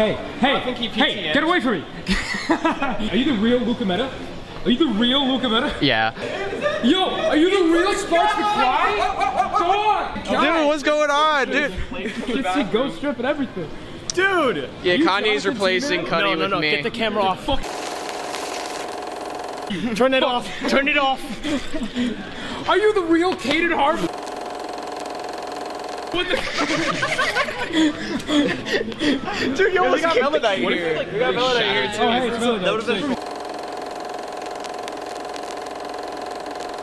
Hey, hey, hey! I think he hey, PTS'd. get away from me! are you the real Luca Mehta? Are you the real Luca Mehta? Yeah. Yo, are you the real Sparks McFly? Dog! Dude, what's going on, dude? You can see Ghost Strip and everything. Dude! Yeah, You Kanye's Jonathan replacing Cena? Cuddy No, no, with no, me. get the camera off. Turn it off. Turn it off. Are you the real Caiden Harvey? What the? Dude, you almost got Meladite here. We got Meladite here, too. Oh, hey, it's Meladite. That would've been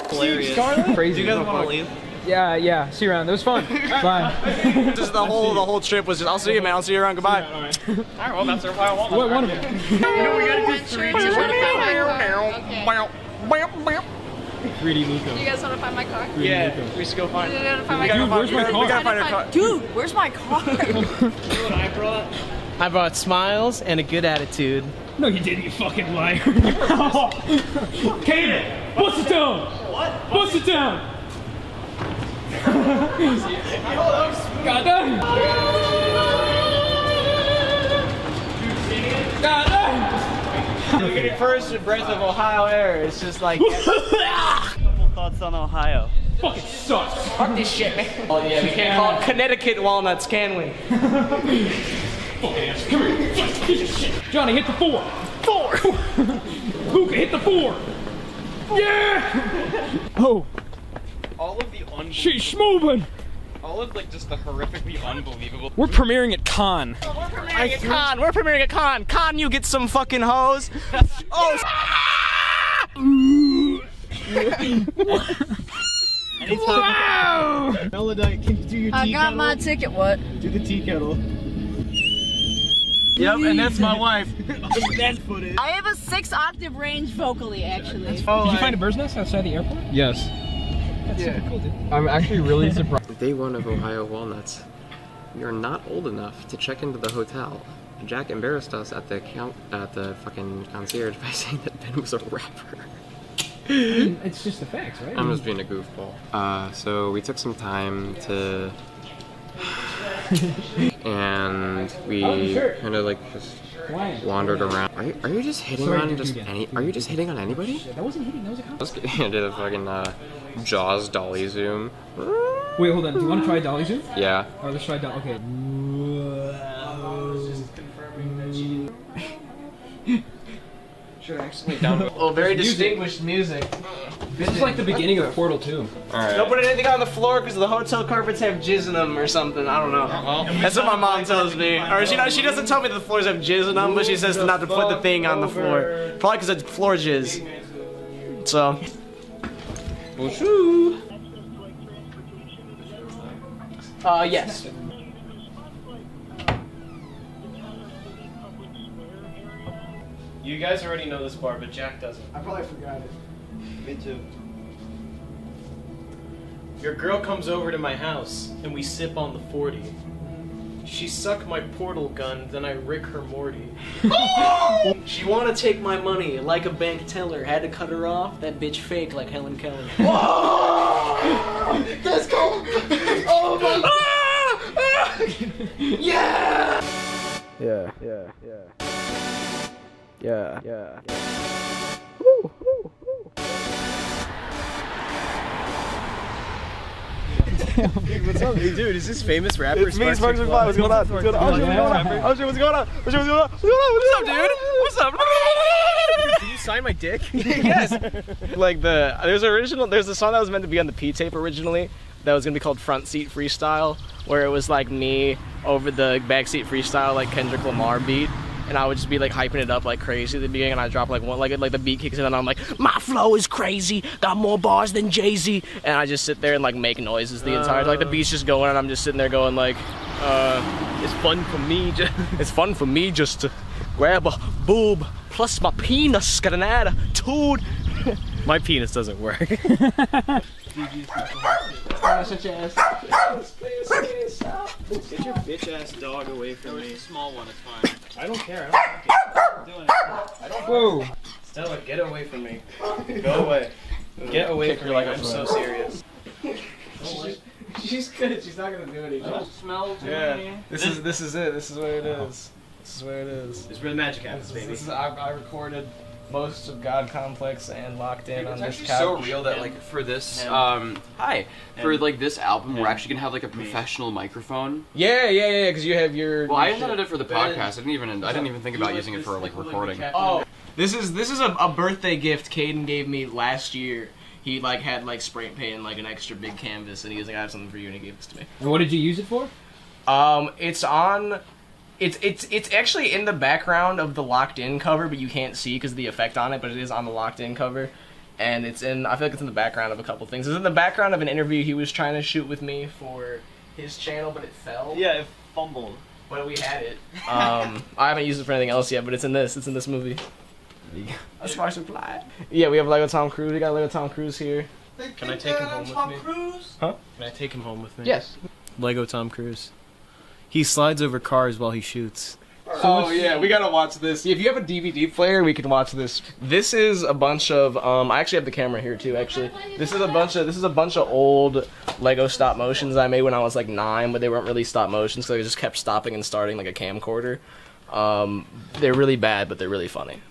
hilarious. Crazy. Do you guys want to leave? Yeah, yeah. See you around. That was fun. Bye. Just the whole the whole trip was just. I'll see you, man. I'll see you around. Goodbye. All right, well, that's our want. What one of them? You know, we gotta do three. Just wanna find my car. Okay. 3D Luca. You guys want to find my car? 3D Yeah, Luca. we should go find You it. gotta find my gotta car. find- we gotta find her car. Dude, where's my car? I brought smiles and a good attitude. No, you didn't, you fucking liar. Caiden, bust it down. What? Bust it down. God damn. God damn. Look at first breath of Ohio air. It's just like. Couple thoughts on Ohio. Fucking sucks. Fuck this shit, man. Oh yeah, we can't call it Connecticut walnuts, can we? Fucking ass. Come here. Piece of shit. Johnny, hit the four. Four. Luca, hit the four. Yeah. Oh, All of the un- she's moving. All of like just the horrifically unbelievable. We're premiering at Con. We're premiering at con. We're premiering a con. Con, you get some fucking hoes. oh. Wow. Meladite, can you do your I got kettle? my ticket. What? Do the tea kettle. Yep, and that's my wife. That's footage. I have a six octave range vocally, actually. Oh, Did you find a bird's nest outside the airport? Yes. That's super cool, dude. I'm actually really surprised. Day one of Ohio Walnuts. We are not old enough to check into the hotel. Jack embarrassed us at the count at the fucking concierge by saying that Ben was a rapper. It's just the facts, right? I'm just being a goofball. Uh, so we took some time to, and we Oh, kind of like just Why? wandered around. Are you, are you just hitting Sorry, on just again. any? Are you just hitting on anybody? That wasn't hitting. That was a compliment. Let's get into the fucking uh, Jaws dolly zoom. Wait, hold on. Do you want to try dolly zoom? Yeah. Oh, let's try dolly. Okay. Should actually down. Oh, very distinguished music. This is like the beginning of Portal 2. All right. Don't put anything on the floor because the hotel carpets have jizz in them or something. I don't know. That's what my mom tells me. Or she she doesn't tell me the floors have jizz in them, but she says not to put the thing on the floor. Probably because it's floor jizz. So. Bonjour. Uh, yes. You guys already know this bar, but Jack doesn't. I probably forgot it. Me too. Your girl comes over to my house and we sip on the 40. She suck my portal gun, then I rick her Morty. she wanna take my money like a bank teller. Had to cut her off. That bitch fake like Helen Keller. Let's go! Oh my ah! Yeah! Yeah. Yeah. Yeah. Yeah. Yeah. What's up, dude? Is this famous rapper? It's me, Sparks McFly. What's going on? What's going on? What's going on? What's going on? What's going on? What's going on? What's up, dude? What's up? Did you sign my dick? yes. Like the there's original there's a song that was meant to be on the P tape originally that was gonna be called Front Seat Freestyle, where it was like me over the backseat freestyle like Kendrick Lamar beat. And I would just be like hyping it up like crazy at the beginning, and I drop like one, like like the beat kicks in, and I'm like, my flow is crazy, got more bars than Jay Z, and I just sit there and like make noises the entire, like the beat's just going, and I'm just sitting there going like, uh, It's fun for me. Just it's fun for me just to grab a boob plus my penis, got an attitude. my penis doesn't work. Such ass. Get your bitch ass dog away from me. small one, it's fine. I don't care. I don't like it. Whoa. Stella, get away from me. Go away. Get away Kick from me. like a I'm so serious. She's good. She's not gonna do anything. smell to Yeah. This is this is it. This is where it is. This is where it is. This is where the magic happens, This, baby. this is I, I recorded most of God Complex and locked in on this actually couch. so real that like for this Him. um hi for Him. like this album we're actually gonna have like a professional microphone. Yeah, yeah, yeah. Because you have your. Well, I intended it for the podcast. I didn't even I didn't even think about using it for like recording. Oh, this is this is a, a birthday gift Caiden gave me last year. He like had like spray paint like an extra big canvas, and he was like, "I have something for you," and he gave this to me. And what did you use it for? Um, it's on. It's it's it's actually in the background of the locked in cover, but you can't see because of the effect on it. But it is on the locked in cover, and it's in. I feel like it's in the background of a couple things. It's in the background of an interview he was trying to shoot with me for his channel, but it fell. Yeah, it fumbled. But we had it. Um, I haven't used it for anything else yet, but it's in this. It's in this movie. A smart supply. Yeah, we have Lego Tom Cruise. We got Lego Tom Cruise here. Can I take him home with me? Huh? Can I take him home with me? Yes. Lego Tom Cruise. He slides over cars while he shoots. oh yeah, we gotta watch this. If you have a DVD player, we can watch this. This is a bunch of. Um, I actually have the camera here too. Actually, this is a bunch of. This is a bunch of old Lego stop motions I made when I was like nine, but they weren't really stop motions because they just kept stopping and starting like a camcorder. Um, they're really bad, but they're really funny.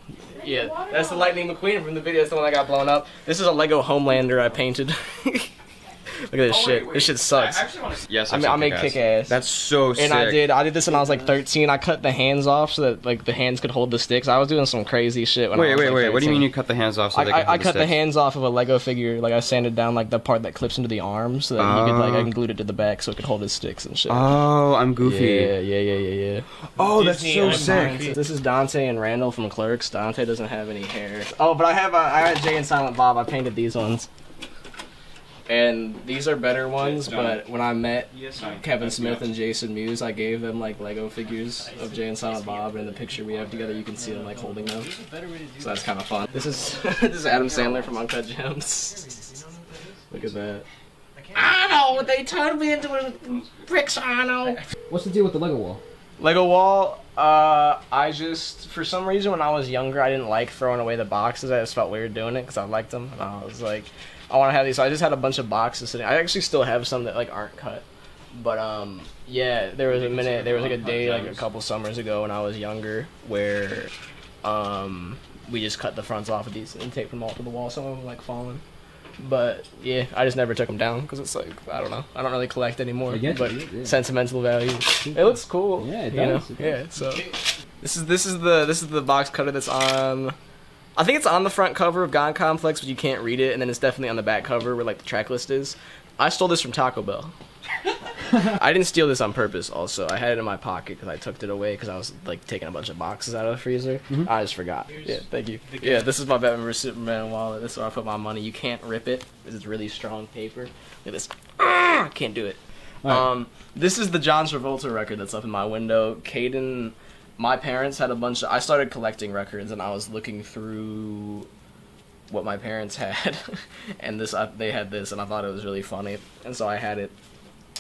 Yeah, that's the Lightning McQueen from the video. That's the one that got blown up. This is a Lego Homelander I painted. Look at this shit. This shit sucks. Yes, I mean, I make kick ass. That's so sick. And I did. I did this when I was like 13. I cut the hands off so that like the hands could hold the sticks. I was doing some crazy shit when I Wait, was wait, like, wait. What do you mean you cut the hands off so I, they I, can I hold cut the hands off of a Lego figure. Like I sanded down like the part that clips into the arm so that you could like I Oh. can glued it to the back so it could hold his sticks and shit. Oh, I'm goofy. Yeah, yeah, yeah, yeah, yeah. Oh, that's Disney so and sick. Dante. This is Dante and Randall from Clerks. Dante doesn't have any hair. Oh, but I have. Uh, I had Jay and Silent Bob. I painted these ones. And these are better ones, but when I met Kevin Smith and Jason Mewes, I gave them like Lego figures of Jay and Silent Bob, and in the picture we have together, you can see them like holding them. So that's kind of fun. This is this is Adam Sandler from Uncut Gems. Look at that. I know they turned me into a bricks. I know. What's the deal with the Lego wall? Lego wall. Uh, I just for some reason when I was younger, I didn't like throwing away the boxes. I just felt weird doing it because I liked them. And I was like, I want to have these. So I just had a bunch of boxes sitting. I actually still have some that like aren't cut. But um, yeah, there was a minute. There was like a day like a couple summers ago when I was younger where um we just cut the fronts off of these and taped them all to the wall. Some of them like falling. But yeah, I just never took them down because it's like I don't know. I don't really collect anymore. But yeah. sentimental value. It looks cool. Yeah, it you know? does, Yeah. So this is this is the this is the box cutter that's on. I think it's on the front cover of God Complex, but you can't read it, and then it's definitely on the back cover where like the track list is. I stole this from Taco Bell. I didn't steal this on purpose. Also, I had it in my pocket because I took it away because I was like taking a bunch of boxes out of the freezer. I just forgot. Yeah, thank you. Yeah, this is my Batman vs Superman wallet. This is where I put my money. You can't rip it because it's really strong paper. Look at this. Ah, can't do it. Alright. Um, this is the John Travolta record that's up in my window. Caiden, my parents had a bunch of. I started collecting records and I was looking through what my parents had, and this I, they had this, and I thought it was really funny, and so I had it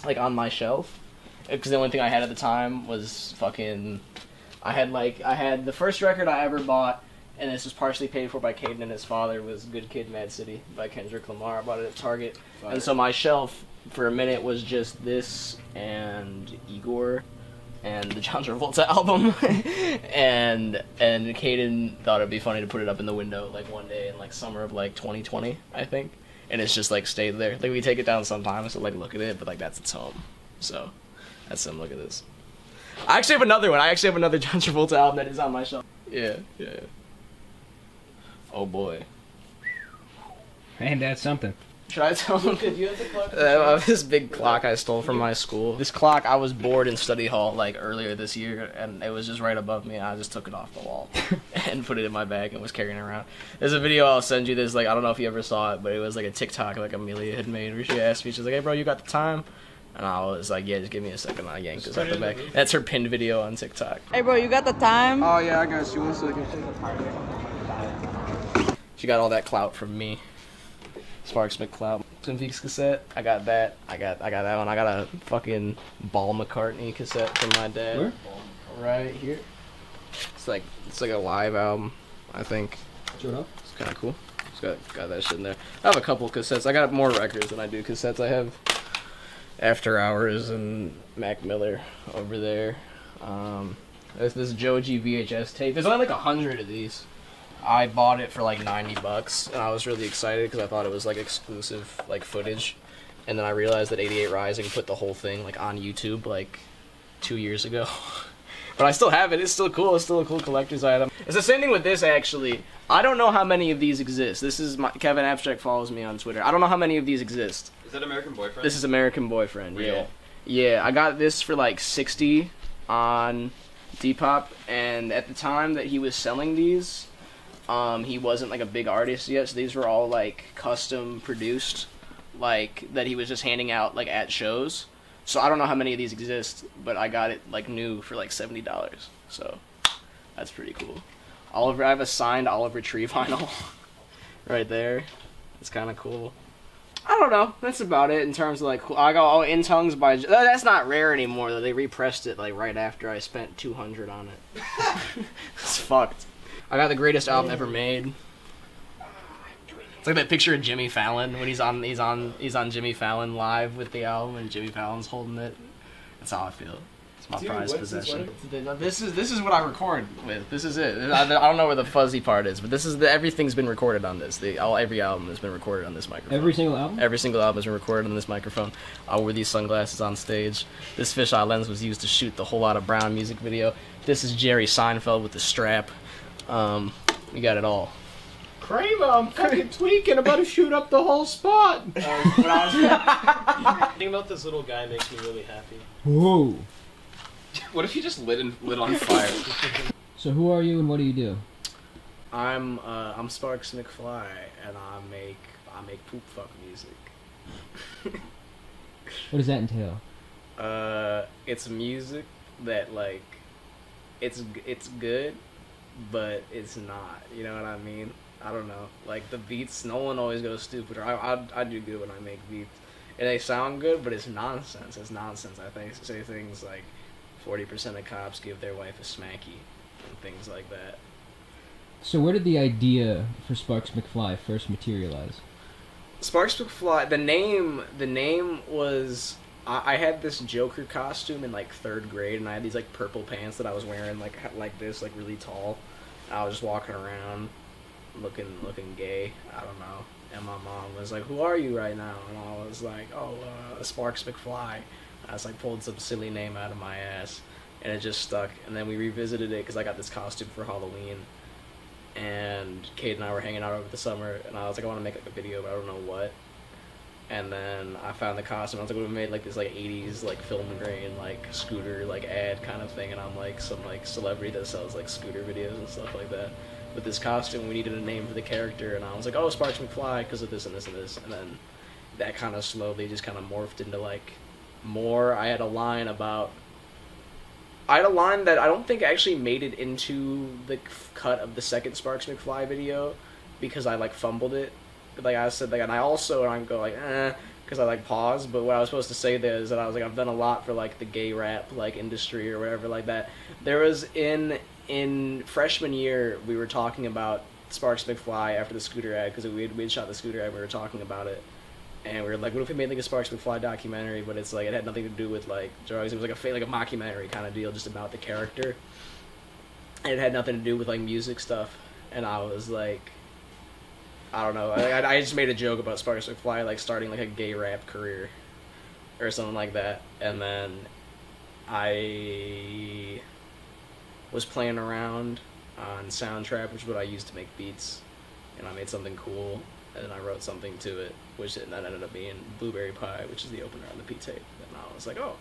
like on my shelf because the only thing I had at the time was fucking. I had like I had the first record I ever bought, and this was partially paid for by Caiden and his father was "Good Kid, Mad City" by Kendrick Lamar. I bought it at Target, and so my shelf for a minute was just this and Igor. And the John Travolta album, and and Caiden thought it'd be funny to put it up in the window like one day in like summer of like 2020, I think, and it's just like stayed there. Like we take it down sometimes to like look at it, but like that's its home. So that's him. Look at this. I actually have another one. I actually have another John Travolta album that is on my shelf. Yeah, yeah. yeah. Oh boy. And that's something. Should I tell them? Did you have the clock? Uh, this big clock I stole from my school. This clock I was bored in study hall like earlier this year, and it was just right above me. And I just took it off the wall and put it in my bag and was carrying it around. There's a video I'll send you. This like I don't know if you ever saw it, but it was like a TikTok like Amelia had made where she asked me, she's like, "Hey bro, you got the time?" And I was like, "Yeah, just give me a second. I yanked this out the bag. That's her pinned video on TikTok. Hey, bro, you got the time? Oh yeah, I got you. One second. She got all that clout from me. Sparks McCloud Twin Peaks cassette. I got that. I got I got that one. I got a fucking Paul McCartney cassette from my dad. Where? Right here. It's like it's like a live album, I think. Show it. It's kind of cool. It's got got that shit in there. I have a couple cassettes. I got more records than I do cassettes. I have After Hours and Mac Miller over there. Um, there's this Joji VHS tape. There's only like a hundred of these. I bought it for like 90 bucks, and I was really excited because I thought it was like exclusive like footage. And then I realized that 88 Rising put the whole thing like on YouTube like two years ago. but I still have it. It's still cool. It's still a cool collector's item. It's the same thing with this actually. I don't know how many of these exist. This is my Kevin Abstract follows me on Twitter. I don't know how many of these exist. Is that American Boyfriend? This is American Boyfriend. Yeah. Real? Yeah, I got this for like 60 on Depop and at the time that he was selling these, um, he wasn't like a big artist yet, so these were all like custom produced, like that he was just handing out like at shows. So I don't know how many of these exist, but I got it like new for like seventy dollars. So that's pretty cool. Oliver, I have a signed Oliver Tree vinyl right there. It's kind of cool. I don't know. That's about it in terms of like. I got oh in tongues by. That's not rare anymore though. They repressed it like right after I spent two hundred on it. it's fucked. I got the greatest album ever made. It's like that picture of Jimmy Fallon when he's on he's on he's on Jimmy Fallon live with the album and Jimmy Fallon's holding it. That's how I feel. It's my Dude, prized what's this possession. This is this is what I record with. This is it. I, I don't know where the fuzzy part is, but this is the everything's been recorded on this. The all every album has been recorded on this microphone. Every single album. Every single album has been recorded on this microphone. I wore these sunglasses on stage. This fisheye lens was used to shoot the whole lot of Brown music video. This is Jerry Seinfeld with the strap. Um, we got it all. Kramer, I'm fucking tweaking. I'm About to shoot up the whole spot. Um, when I was thinking about this little guy makes me really happy. Whoa. What if you just lit in, lit on fire? So who are you and what do you do? I'm uh, I'm Sparks McFly, and I make I make poop fuck music. What does that entail? Uh, it's music that like, it's it's good, but it's not. You know what I mean? I don't know. Like the beats, no one always goes stupid. Or I I, I do good when I make beats, and they sound good, but it's nonsense. It's nonsense. I think say things like, forty percent of cops give their wife a smacky, and things like that. So where did the idea for Sparks McFly first materialize? Sparks McFly. The name. The name was. I, I had this Joker costume in like third grade, and I had these like purple pants that I was wearing like like this, like really tall. I was just walking around, looking looking gay. I don't know. And my mom was like, "Who are you right now?" And I was like, "Oh, uh, Sparks McFly." I was like pulled some silly name out of my ass, and it just stuck. And then we revisited it because I got this costume for Halloween and Kate and I were hanging out over the summer, and I was like, I want to make like a video, but I don't know what. And then I found the costume. I was like, we made like this like '80s like film grain like scooter like ad kind of thing, and I'm like some like celebrity that sells like scooter videos and stuff like that. With this costume, we needed a name for the character, and I was like, oh, Sparks McFly because of this and this and this, and then that kind of slowly just kind of morphed into like more. I had a line about I had a line that I don't think actually made it into the cut of the second Sparks McFly video because I like fumbled it. Like I said, like, and I also and I go like, eh, because I like pause. But what I was supposed to say there is that I was like, I've done a lot for like the gay rap like industry or whatever like that. There was in in freshman year we were talking about Sparks McFly after the scooter ad because we had, we had shot the scooter ad. We were talking about it and we were like, what if we made like a Sparks McFly documentary, but it's like it had nothing to do with like drugs. It was like a like a mockumentary kind of deal, just about the character, and it had nothing to do with like music stuff. And I was like, I don't know. I, I, just made a joke about Sparks McFly like starting like a gay rap career, or something like that. And then I was playing around on Soundtrap, which is what I used to make beats, and I made something cool, and then I wrote something to it, which that ended up being Blueberry Pie, which is the opener on the P tape. And I was like, oh,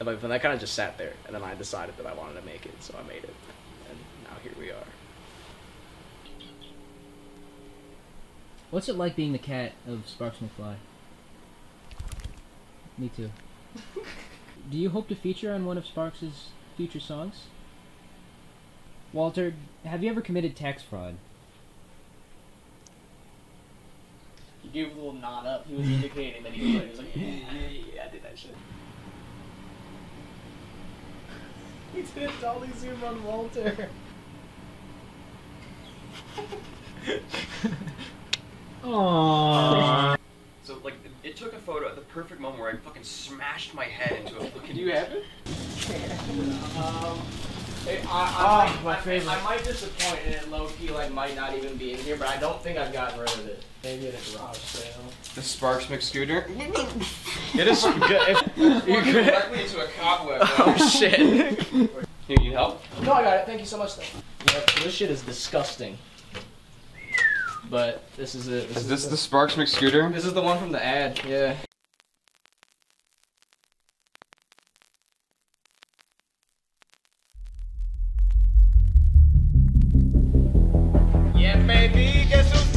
and that kind of just sat there, and then I decided that I wanted to make it, so I made it, and now here we are. What's it like being the cat of Sparks McFly? Me too. Do you hope to feature on one of Sparks's future songs? Walter, have you ever committed tax fraud? He gave a little nod up. He was indicating that he was, he was like, yeah, yeah, I did that shit. He did a dolly zoom on Walter. Aww. So like, it took a photo at the perfect moment where I fucking smashed my head into a fucking. Do you have it? um, I, I, Oh, might, my I- favorite. I might disappoint and it low key like might not even be in here, but I don't think I've gotten rid of it. Maybe in a garage sale. The Sparks McScooter. It is good. If, you good? directly into a cobweb. Oh shit. Here, you help? No, I got it. Thank you so much. Though. Yep, this shit is disgusting. But this is it. This Is this the Sparks McScooter? This is the one from the ad. Yeah. Yeah, baby. Guess who's?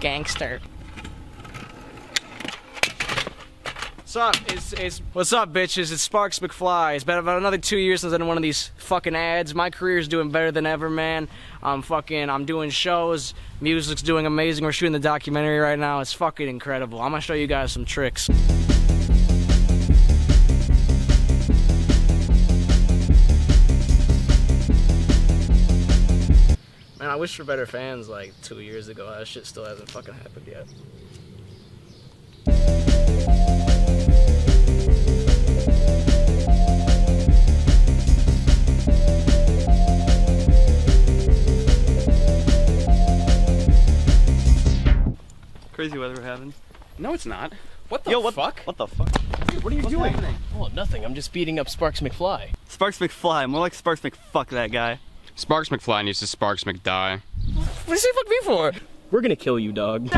Gangster. Up? It's, it's what's up, bitches? It's Sparks McFly. It's been about another two years since I've done one of these fucking ads. My career's doing better than ever, man. I'm fucking. I'm doing shows. Music's doing amazing. We're shooting the documentary right now. It's fucking incredible. I'm gonna show you guys some tricks. Man, I wish for better fans like two years ago. That shit still hasn't fucking happened yet. Crazy weather we're having. No, it's not. What the Yo, what fuck? What the fuck? What are you doing? Oh, nothing. I'm just beating up Sparks McFly. Sparks McFly. More like Sparks McFuck that guy. Sparks McFly needs to Sparks McDie. What does he fuck me for? We're gonna kill you, dog.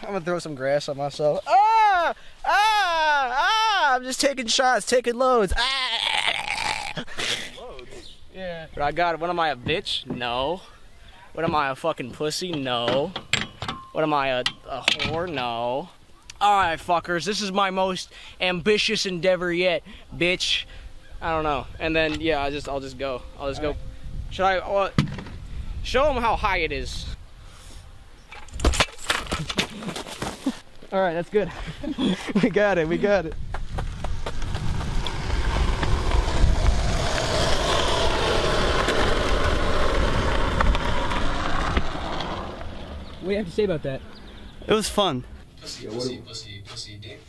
I'm gonna throw some grass on myself. Ah! Ah! Ah! I'm just taking shots, taking loads. Ah! Yeah. But I got it. What am I, a bitch? No. What am I, a fucking pussy? No. What am I, a, a whore? No. Alright, fuckers, this is my most ambitious endeavor yet, bitch. I don't know. And then, yeah, I just, I'll just go. I'll just go. Should I, what? Show them how high it is. Alright, that's good. we got it, we got it. What do you have to say about that? It was fun. Pussy, pussy, pussy, pussy, dick,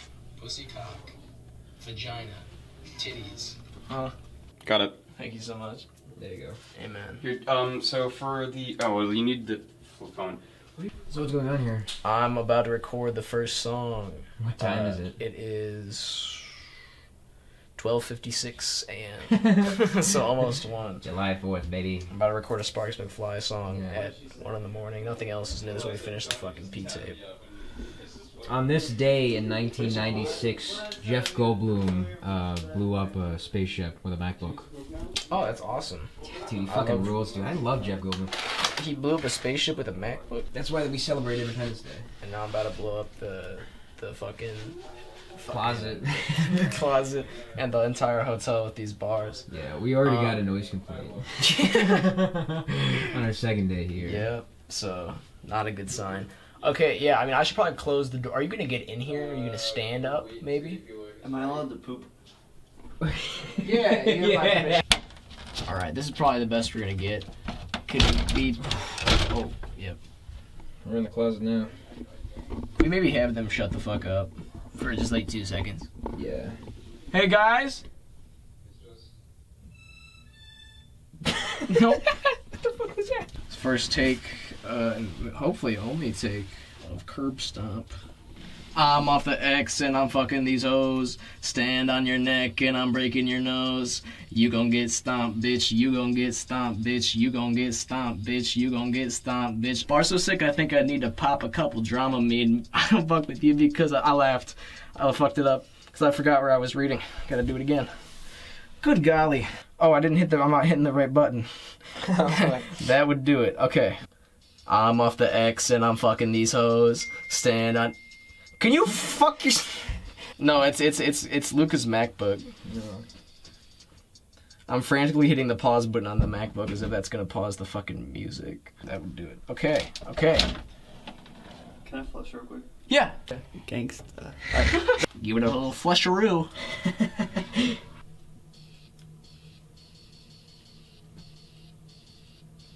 pussy, cock, vagina, titties. Huh? Got it. Thank you so much. There you go. Amen. Here, um, so for the oh, well, you need the flip phone. So what's going on here? I'm about to record the first song. What time Uh, is it? It is 12:56 a.m. so almost one. July 4th, baby. I'm about to record a Sparks McFly song Yeah. at one in the morning. Nothing else is new. This is when we finish the fucking P tape. On this day in 1996, Jeff Goldblum uh, blew up a spaceship with a MacBook. Oh, that's awesome. Dude, he fucking love- rules, dude. I love Jeff Goldblum. He blew up a spaceship with a MacBook, That's why we celebrate Independence Day. and now I'm about to blow up the the fucking Closet. the closet and the entire hotel with these bars. yeah, we already got Um, a noise complaint. On our second day here. Yep. So not a good sign. Okay, yeah. I mean, I should probably close the door. Are you gonna get in here? Are you gonna stand up? Maybe. Am I allowed to poop? Yeah. Yeah. All right. This is probably the best we're gonna get. Could you be? Oh, yep. We're in the closet now. We maybe have them shut the fuck up for just like two seconds. Yeah. Hey guys. nope. what the fuck is that? First take, uh, hopefully only take of Curb Stomp. I'm off the X and I'm fucking these hoes. Stand on your neck and I'm breaking your nose. You gon' get stomped, bitch. You gon' get stomped, bitch. You gon' get stomped, bitch. You gon' get stomped, bitch. Bar so sick, I think I need to pop a couple Dramamine. I don't fuck with you because I, I laughed. I fucked it up. because I forgot where I was reading. Gotta do it again. Good golly. Oh, I didn't hit the. I'm not hitting the right button. that would do it. Okay. I'm off the X and I'm fucking these hoes. Stand on. Can you fuck your? No, it's it's it's it's Luca's MacBook. I'm frantically hitting the pause button on the MacBook as if that's gonna pause the fucking music. That would do it. Okay, okay. Can I flush real quick? Yeah. Gangsta. Give it a little flusheroo.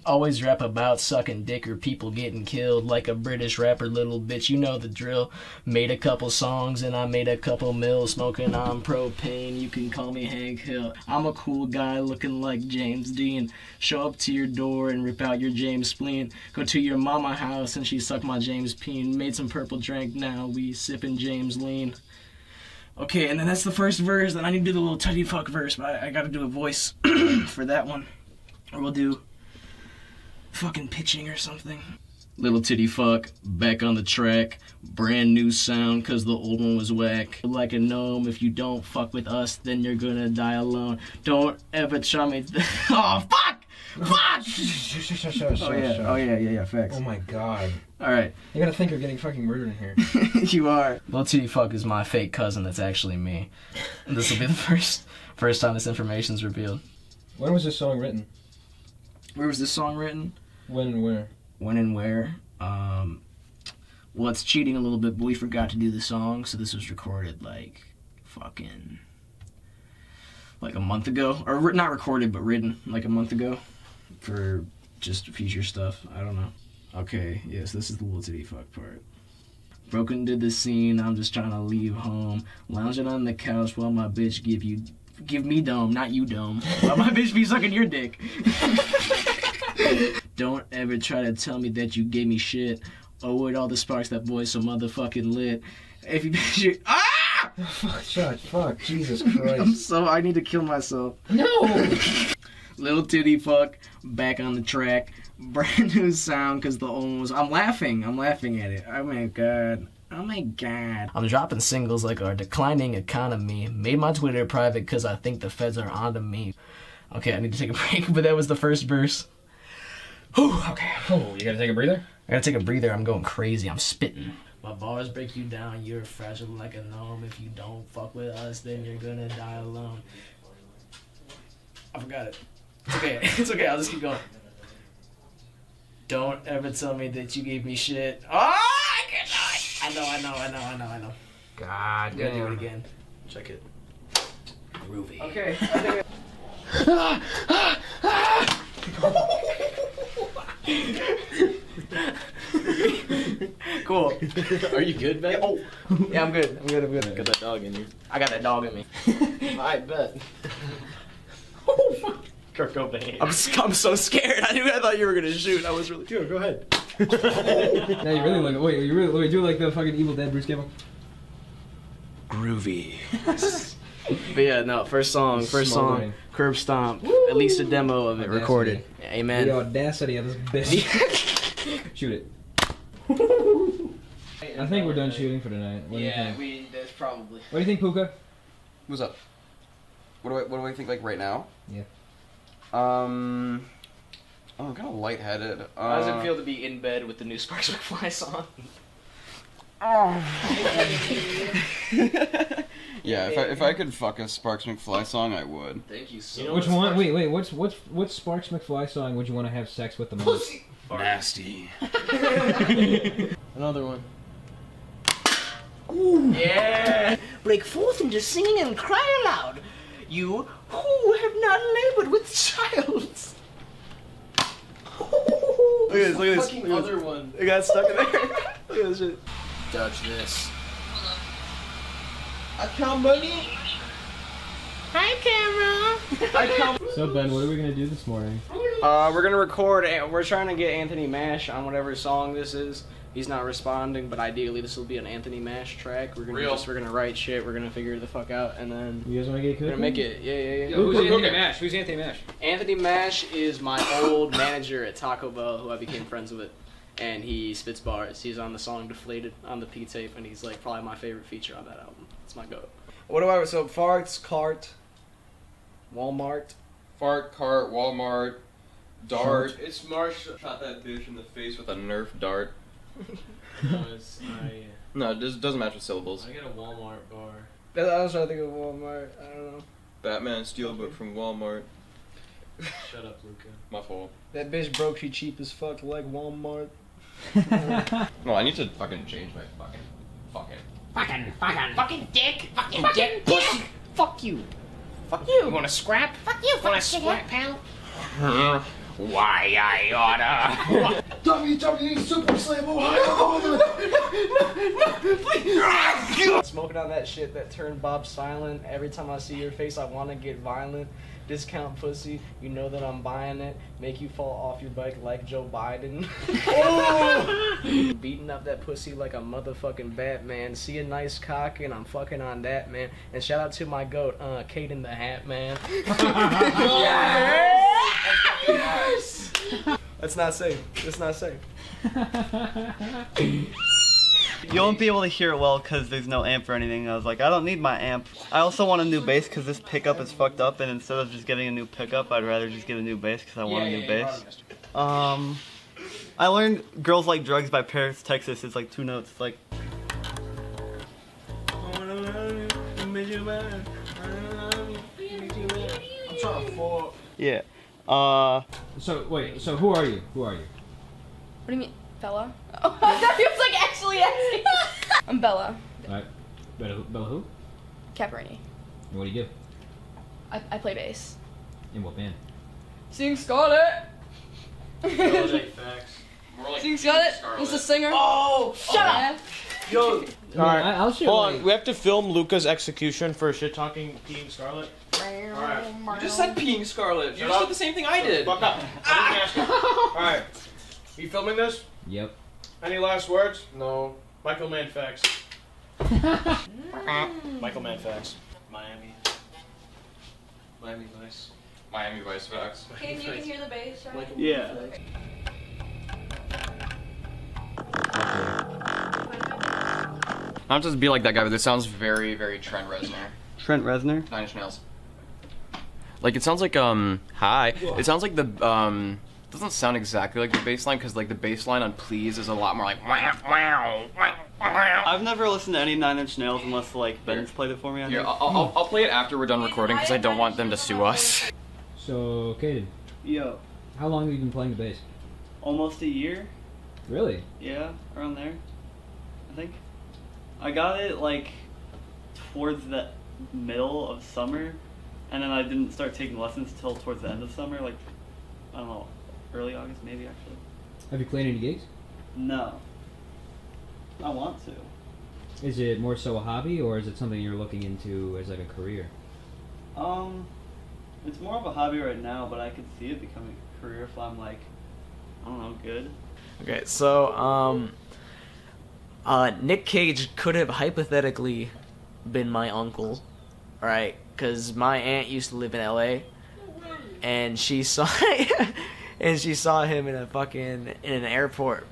Always rap about sucking dick or people getting killed like a British rapper, little bitch. You know the drill. Made a couple songs and I made a couple mils smoking on propane. You can call me Hank Hill. I'm a cool guy looking like James Dean. Show up to your door and rip out your James spleen. Go to your mama house and she sucked my James peen. Made some purple drink. Now we sipping James lean. Okay, and then that's the first verse. Then I need to do the little tutty fuck verse, but I, I gotta do a voice for that one. Or we'll do fucking pitching or something. Little titty fuck, back on the track. Brand new sound, cause the old one was whack. Like a gnome, if you don't fuck with us, then you're gonna die alone. Don't ever try me. oh, fuck! Fuck! Oh, yeah, oh, yeah, yeah, yeah, facts. Oh my god. Alright. You gotta think you're getting fucking murdered in here. you are. Little titty fuck is my fake cousin that's actually me. And this will be the first first time this information's revealed. When was this song written? Where was this song written? When and where? When and where? Um, well, it's cheating a little bit, but we forgot to do the song, so this was recorded like fucking like a month ago, or not recorded, but written like a month ago for just future stuff. I don't know. Okay, yes, this is the titty fuck part. Broken to the scene, I'm just trying to leave home. Lounging on the couch while my bitch give you give me dome, not you dome. While my bitch be sucking your dick. Don't ever try to tell me that you gave me shit. Oh, with all the sparks, that boy's so motherfucking lit. If you you- ah, Fuck, shut, fuck, Jesus Christ. I'm so I need to kill myself. no! Little titty fuck, back on the track. Brand new sound because the old one was. I'm laughing. I'm laughing at it. Oh my god. Oh my god. I'm dropping singles like our declining economy. Made my Twitter private because I think the feds are onto me. Okay, I need to take a break, but that was the first verse. Whew, okay. Oh, you gotta take a breather? I gotta take a breather. I'm going crazy. I'm spitting. My bars break you down. You're fragile like a gnome. If you don't fuck with us, then you're gonna die alone. I forgot it. It's okay. it's okay. I'll just keep going. Don't ever tell me that you gave me shit. Oh, I it. I know. I know. I know. I know. I know. God I gotta do it again. Check it. Groovy. Okay. cool. Are you good, Ben? Oh, yeah, I'm good. I'm good. I'm good. Got that dog in you. I got that dog in me. I bet. Oh, fuck. Kurt Cobain. I'm, s- I'm so scared. I knew I thought you were gonna shoot. I was really. Dude, go ahead. Now you really look. Wait, you really wait, do like the fucking Evil Dead Bruce Campbell? Groovy. but yeah, no. First song. First Smoldering. song. Curb Stomp. At least a demo of it Audacity. recorded. Amen. The audacity of this bitch. Shoot it. I think we're done shooting for tonight. What do you think? we. That's probably. What do you think, Puka? What's up? What do I what do I think like right now? Yeah. Um. Oh, I'm kind of lightheaded. Uh, How does it feel to be in bed with the new Sparks McFly song? Oh. yeah, if I, if I could fuck a Sparks McFly song, I would. Thank you so You know Which one? Sparks- Wait, wait. What's what's what Sparks McFly song would you want to have sex with the most? Nasty. Another one. Yeah. Break forth into singing and cry aloud. You who have not labored with child. Look at this, look at this. Fucking look at this. other one. It got stuck in there. look at this shit. Dodge this. I can't believe. Hi, camera. Hi, camera. So Ben, what are we gonna do this morning? Uh, we're gonna record. We're trying to get Anthony Mash on whatever song this is. He's not responding, but ideally this will be an Anthony Mash track. We're gonna Real. just we're gonna write shit. We're gonna figure the fuck out, and then You guys want to get we're gonna make it. Yeah, yeah, yeah. who's Anthony Mash? Who's Anthony Mash? Anthony Mash is my old manager at Taco Bell, who I became friends with, and he spits bars. He's on the song "Deflated" on the P tape, and he's like probably my favorite feature on that album. It's my goat. What do I so farts cart, Walmart. Fart cart, Walmart, dart. Fart. It's Marsh shot that bitch in the face with a Nerf dart. Was I, No, it just doesn't match with syllables. I get a Walmart bar. That, I was trying to think of Walmart. I don't know. Batman steelbook from Walmart. Shut up, Luca. My fault. That bitch broke. She cheap as fuck. Like Walmart. No, I need to fucking change my fucking fucking. Fucking, fucking, fucking dick, fucking dick, pussy. Fuck you. Fuck you. You wanna scrap? Fuck you. Wanna scrap, pal? Why I oughta. WWE Super Slam Ohio! Smoking on that shit that turned Bob silent. Every time I see your face, I want to get violent. Discount pussy, you know that I'm buying it. Make you fall off your bike like Joe Biden. Beating up that pussy like a motherfucking Batman. See a nice cock and I'm fucking on that man. And shout out to my goat, uh, Kate in the Hat Man. yes! That's not safe. That's not safe. You won't be able to hear it well because there's no amp or anything. I was like, I don't need my amp. I also want a new bass because this pickup is fucked up, and instead of just getting a new pickup, I'd rather just get a new bass because I want a new bass. Um, I learned "Girls Like Drugs" by Paris, Texas. It's like two notes. It's like I'm trying to fall. yeah. Uh, So wait, so who are you? Who are you? What do you mean, Bella? Oh, I thought he was like actually asking. I'm Bella Alright. Bella, who- Bella who? Caporini. And what do you do? I, I play bass. In what band? Sing Scarlet. facts. Sing Scarlet. Who's the singer? Oh! Shut oh. up. Yo! Alright. I, I'll share. Hold like- on, we have to film Luca's execution for shit talking Team Scarlet. Alright. You just said peeing Scarlet. You Shut just up. did the same thing I did. Fuck up. Ah! Alright. You filming this? Yep. Any last words? No. Michael Mann facts. Michael Mann facts. Miami. Miami nice. Miami Vice facts. Can you can hear the bass, right? yeah. Not just be like that guy, but this sounds very, very Trent Reznor. Trent Reznor. Nine Inch Nails. Like it sounds like um hi. It sounds like the um doesn't sound exactly like the bass line because like the bass line on Please is a lot more like wow. I've never listened to any Nine Inch Nails unless like Ben's played it for me. I Here. I'll, I'll, I'll play it after we're done recording because I don't want them to sue us. So, Caiden, Yo, how long have you been playing the bass? almost a year. Really? Yeah, around there. I think. I got it like towards the middle of summer, and then I didn't start taking lessons till towards the end of summer, like I don't know, early August maybe actually. Have you played any gigs? No. I want to. Is it more so a hobby, or is it something you're looking into as like a career? Um, it's more of a hobby right now, but I could see it becoming a career if I'm like, I don't know, good. Okay, so um, uh, Nick Cage could have hypothetically been my uncle, right? Because my aunt used to live in L.A. and she saw and she saw him in a fucking in an airport,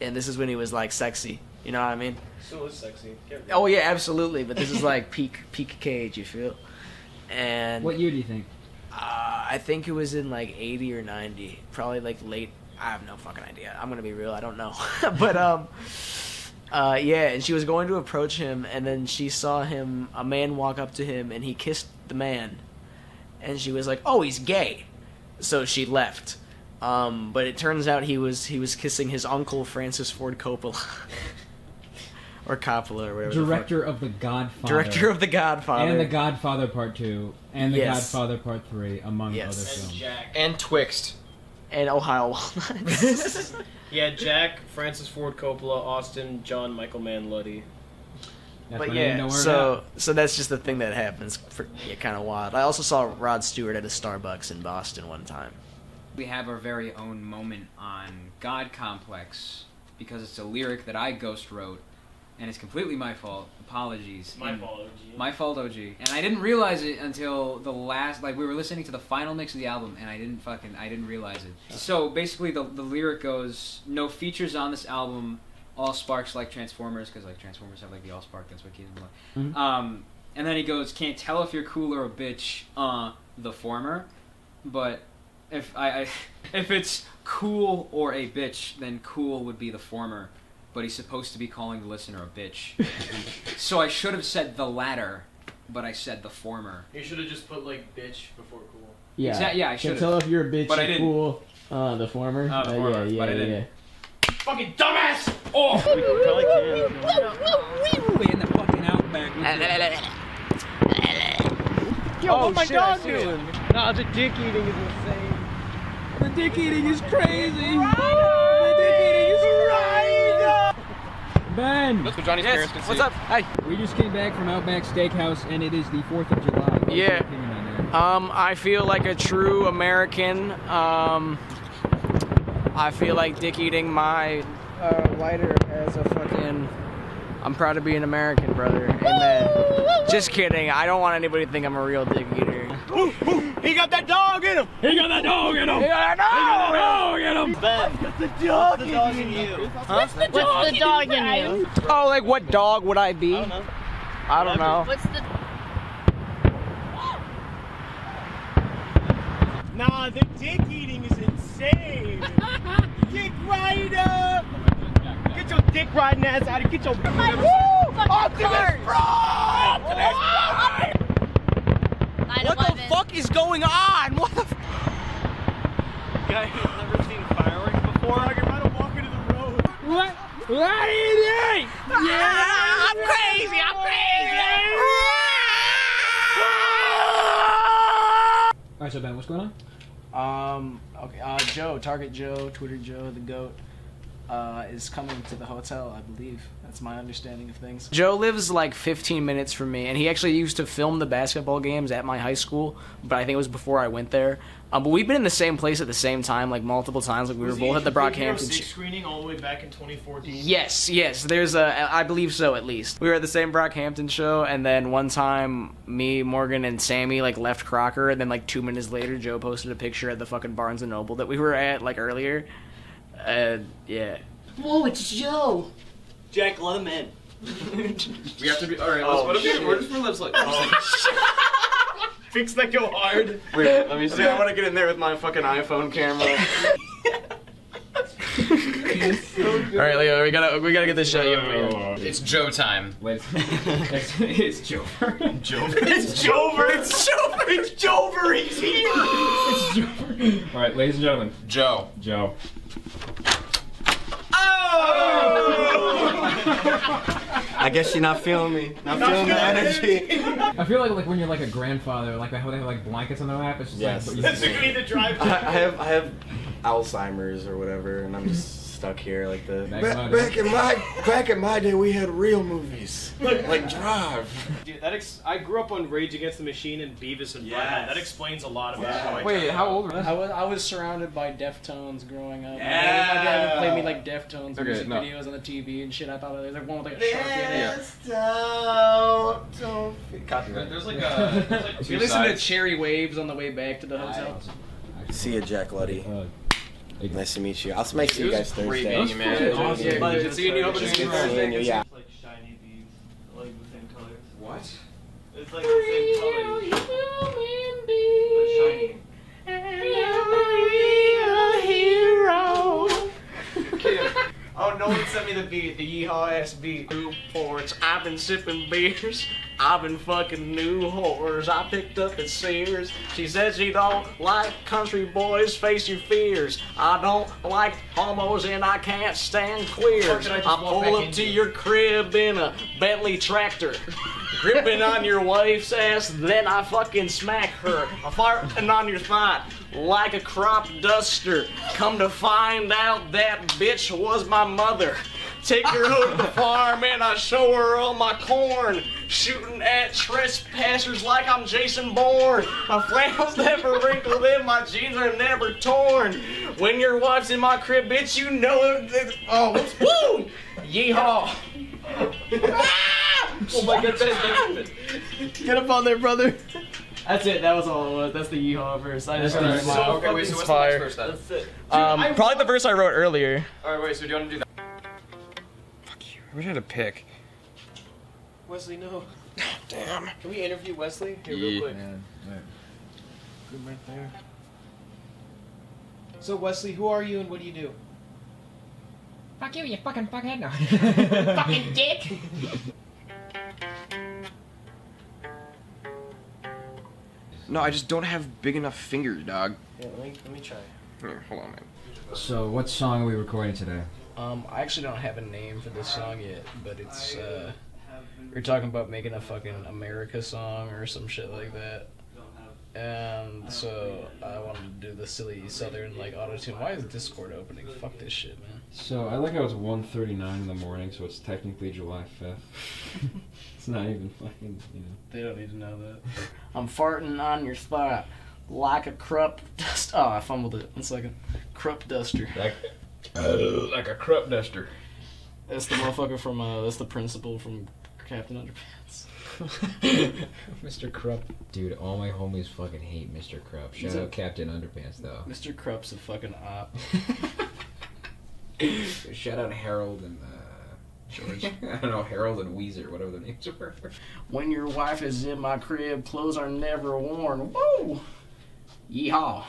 and this is when he was like sexy. You know what I mean? Still is sexy. Oh yeah, absolutely. But this is like peak peak Cage. You feel? And What year do you think? uh, I think it was in like 80 or 90. Probably like late. I have no fucking idea. I'm gonna be real. I don't know. but um, uh, yeah. And she was going to approach him, and then she saw him. A man walk up to him, and he kissed the man. And she was like, "Oh, he's gay," so she left. Um, but it turns out he was he was kissing his uncle Francis Ford Coppola, or Coppola, or whatever. Director of The Godfather. director of The Godfather, And The Godfather Part 2, and The Yes. Godfather Part 3, among Yes. other And films. Jack. And Twixt. and Ohio Walnuts. Yeah, Jack, Francis Ford Coppola, Austin, John Michael Mann Luddy. That's but yeah, don't so so that's just the thing that happens. For, yeah, kind of wild. I also saw Rod Stewart at a Starbucks in Boston one time. we have our very own moment on God Complex because it's a lyric that I ghost wrote, and it's completely my fault. Apologies. My And- fault, OG. My fault, OG. And I didn't realize it until the last, like we were listening to the final mix of the album, and I didn't fucking, I didn't realize it. So basically, the the lyric goes, "No features on this album, all sparks like Transformers, because like Transformers have like the all spark. That's what keeps them alive. Mhm. Um, and then he goes, "Can't tell if you're cool or a bitch." Uh, the former, but if I, I if it's cool or a bitch, then cool would be the former. But he's supposed to be calling the listener a bitch, so I should have said the latter, but I said the former. You should have just put like bitch before cool. Yeah. Exact- yeah, I Can should've. tell if you're a bitch But I didn't. cool. Uh, the former. Uh, the Uh, former, yeah, but I yeah, didn't. yeah. Fucking dumbass! Oh! Probably can. in the fucking outback. Yo, oh, what my dog doing? No, the dick eating is insane. The dick eating is crazy. The dick eating is right. Ben, That's what Johnny's Yes. parents can What's see. up? Hi. we just came back from Outback Steakhouse, and it is the Fourth of July. What's your Yeah. opinion on that? Um, I feel like a true American. Um, I feel like dick eating my uh, lighter as a fucking. I'm proud to be an American, brother. Amen. Just kidding. I don't want anybody to think I'm a real dick eater. He got that dog in him! He got that dog in him! He got that He got that dog in him! Ben, what's the dog, the dog in you? What's the dog in you? Oh, like what dog would I be? I don't know. I don't know. What's the Nah, the dick eating is insane! Dick rider! Get your dick riding ass out of Get your. my woo fucking cars? What the fuck is going on? What the? F- Guy who's never seen fireworks before. You're about to walk into the road. What? What do you think? Ah, I'm crazy. I'm crazy. All right, so Ben, what's going on? Um. Okay. Uh, Joe, Target Joe, Twitter Joe, the goat, uh, is coming to the hotel. I believe that's my understanding of things. Joe lives like 15 minutes from me, and he actually used to film the basketball games at my high school. But I think it was before I went there. Um, but we've been in the same place at the same time, like multiple times. Like we were both at the Brockhampton. sh- screening all the way back in 2014. Yes, yes. There's a, I believe so at least. We were at the same Brockhampton show, and then one time, me, Morgan, and Sammy like left Crocker, and then like two minutes later, Joe posted a picture at the fucking Barnes and Noble that we were at like earlier. Uh, yeah. Whoa, it's Joe. Jack, let him in. We have to be. Alright, Oh, what if shit. your, what if your lips like. just Fix that go hard. wait, let me see. I want to get in there with my fucking iPhone camera. All right, Leo, we gotta we gotta get this shot. Yeah, It's Joe time. Wait, it's, it's Joe. Joe. It's Jover. It's Jover. It's Jover. He's here. it's Joe. All right, ladies and gentlemen, Joe. Joe. Oh! I guess you're not feeling me. Not, feeling the energy. I feel like like when you're like a grandfather, like how they have like blankets on their lap. It's just Yes. like That's the way to drive. I, I have I have Alzheimer's or whatever, and I'm just stuck here like the. Back Back, in my back in my back in my day, we had real movies like Drive. Dude, that ex- I grew up on Rage Against the Machine and Beavis and Butthead. That explains a lot about how I. Wait, how old were I was I was surrounded by Deftones growing up. Yeah. My dad would play me like Deftones Okay, music no. videos on the TV and shit. I thought there was like one with like a sharpie in it. Yes, don't, don't. Copyright. There's like a. There's like We two listened to. Cherry Waves on the way back to the hotel. See you, Jack Luddy. Uh, Nice to meet you. I'll might see you was guys great Thursday. meeting you, man. Yeah, Awesome. yeah, But yeah. it's seeing you over Just the good seeing you. Yeah. like shiny beads, like the same colors. What? It's like the same colors, but shiny. Oh, no one sent me the beat, the yeehaw ass beat. Newports, I've been sipping beers. I've been fucking new whores. I picked up at Sears. She said she don't like country boys. Face your fears. I don't like homos and I can't stand queers. I I pull up to you? your crib in a Bentley tractor. Gripping on your wife's ass, then I fucking smack her. I'm farting on your thigh like a crop duster. Come to find out that bitch was my mother. Take her home to the farm and I show her all my corn. Shooting at trespassers like I'm Jason Bourne. My flannel's never wrinkled and my jeans are never torn. When your wife's in my crib, bitch, you know it. Oh, woo! Yeehaw! Oh my god, that Get up on there, brother. That's it. That was all it was. That's the yeehaw verse. I just Alright, wanted to so, smile. okay, wait, so It's what's the next fire. verse then? That's it. Um, probably the verse I wrote earlier. Alright, wait, so do you want to do that? Fuck you. I wish I had a pick. Wesley, no. Damn. Can we interview Wesley? Here, Yeah. real quick. Good right there. So Wesley, who are you and what do you do? Fuck you, you fucking fuckhead. No. fucking dick. No, I just don't have big enough fingers, dog. Yeah, let me, let me try. Here, hold on, man. So, what song are we recording today? Um, I actually don't have a name for this song yet, but it's uh, we're talking about making a fucking America song or some shit like that. And so I wanted to do the silly southern like auto tune. Why is Discord opening? Fuck this shit, man. So, I like how it's 1.39 in the morning, so it's technically July 5th. it's not even fucking, you know. They don't need to know that. I'm farting on your spot like a crup dust. Oh, I fumbled it. One second. Crup duster. Like, uh, like a crup duster. That's the motherfucker from. Uh, that's the principal from Captain Underpants. Mr. Krupp. Dude, all my homies fucking hate Mr. Krupp. Shout He's a- out Captain Underpants, though. Mr. Krupp's a fucking op. Shout out Harold and, uh, George. I don't know, Harold and Weezer, whatever their names were. When your wife is in my crib, clothes are never worn. Woo! Yeehaw.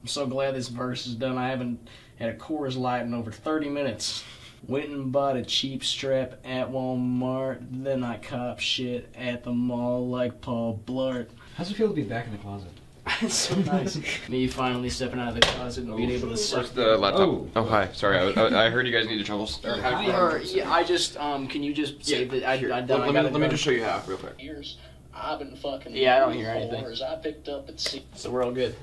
I'm so glad this verse is done. I haven't had a chorus light in over 30 minutes. Went and bought a cheap strap at Walmart. Then I cop shit at the mall like Paul Blart. How's it feel to be back in the closet? It's so nice. Me finally stepping out of the closet and being able to suck Where's the laptop? Oh, hi. Sorry, I, I, I heard you guys need to troubles. Or how do you- Or, yeah, I just um. Can you just say that I, I, I, Let, let me, let me just show you how, real quick. Years, I've been fucking. Yeah, I don't hear anything. I picked up at sea. So we're all good.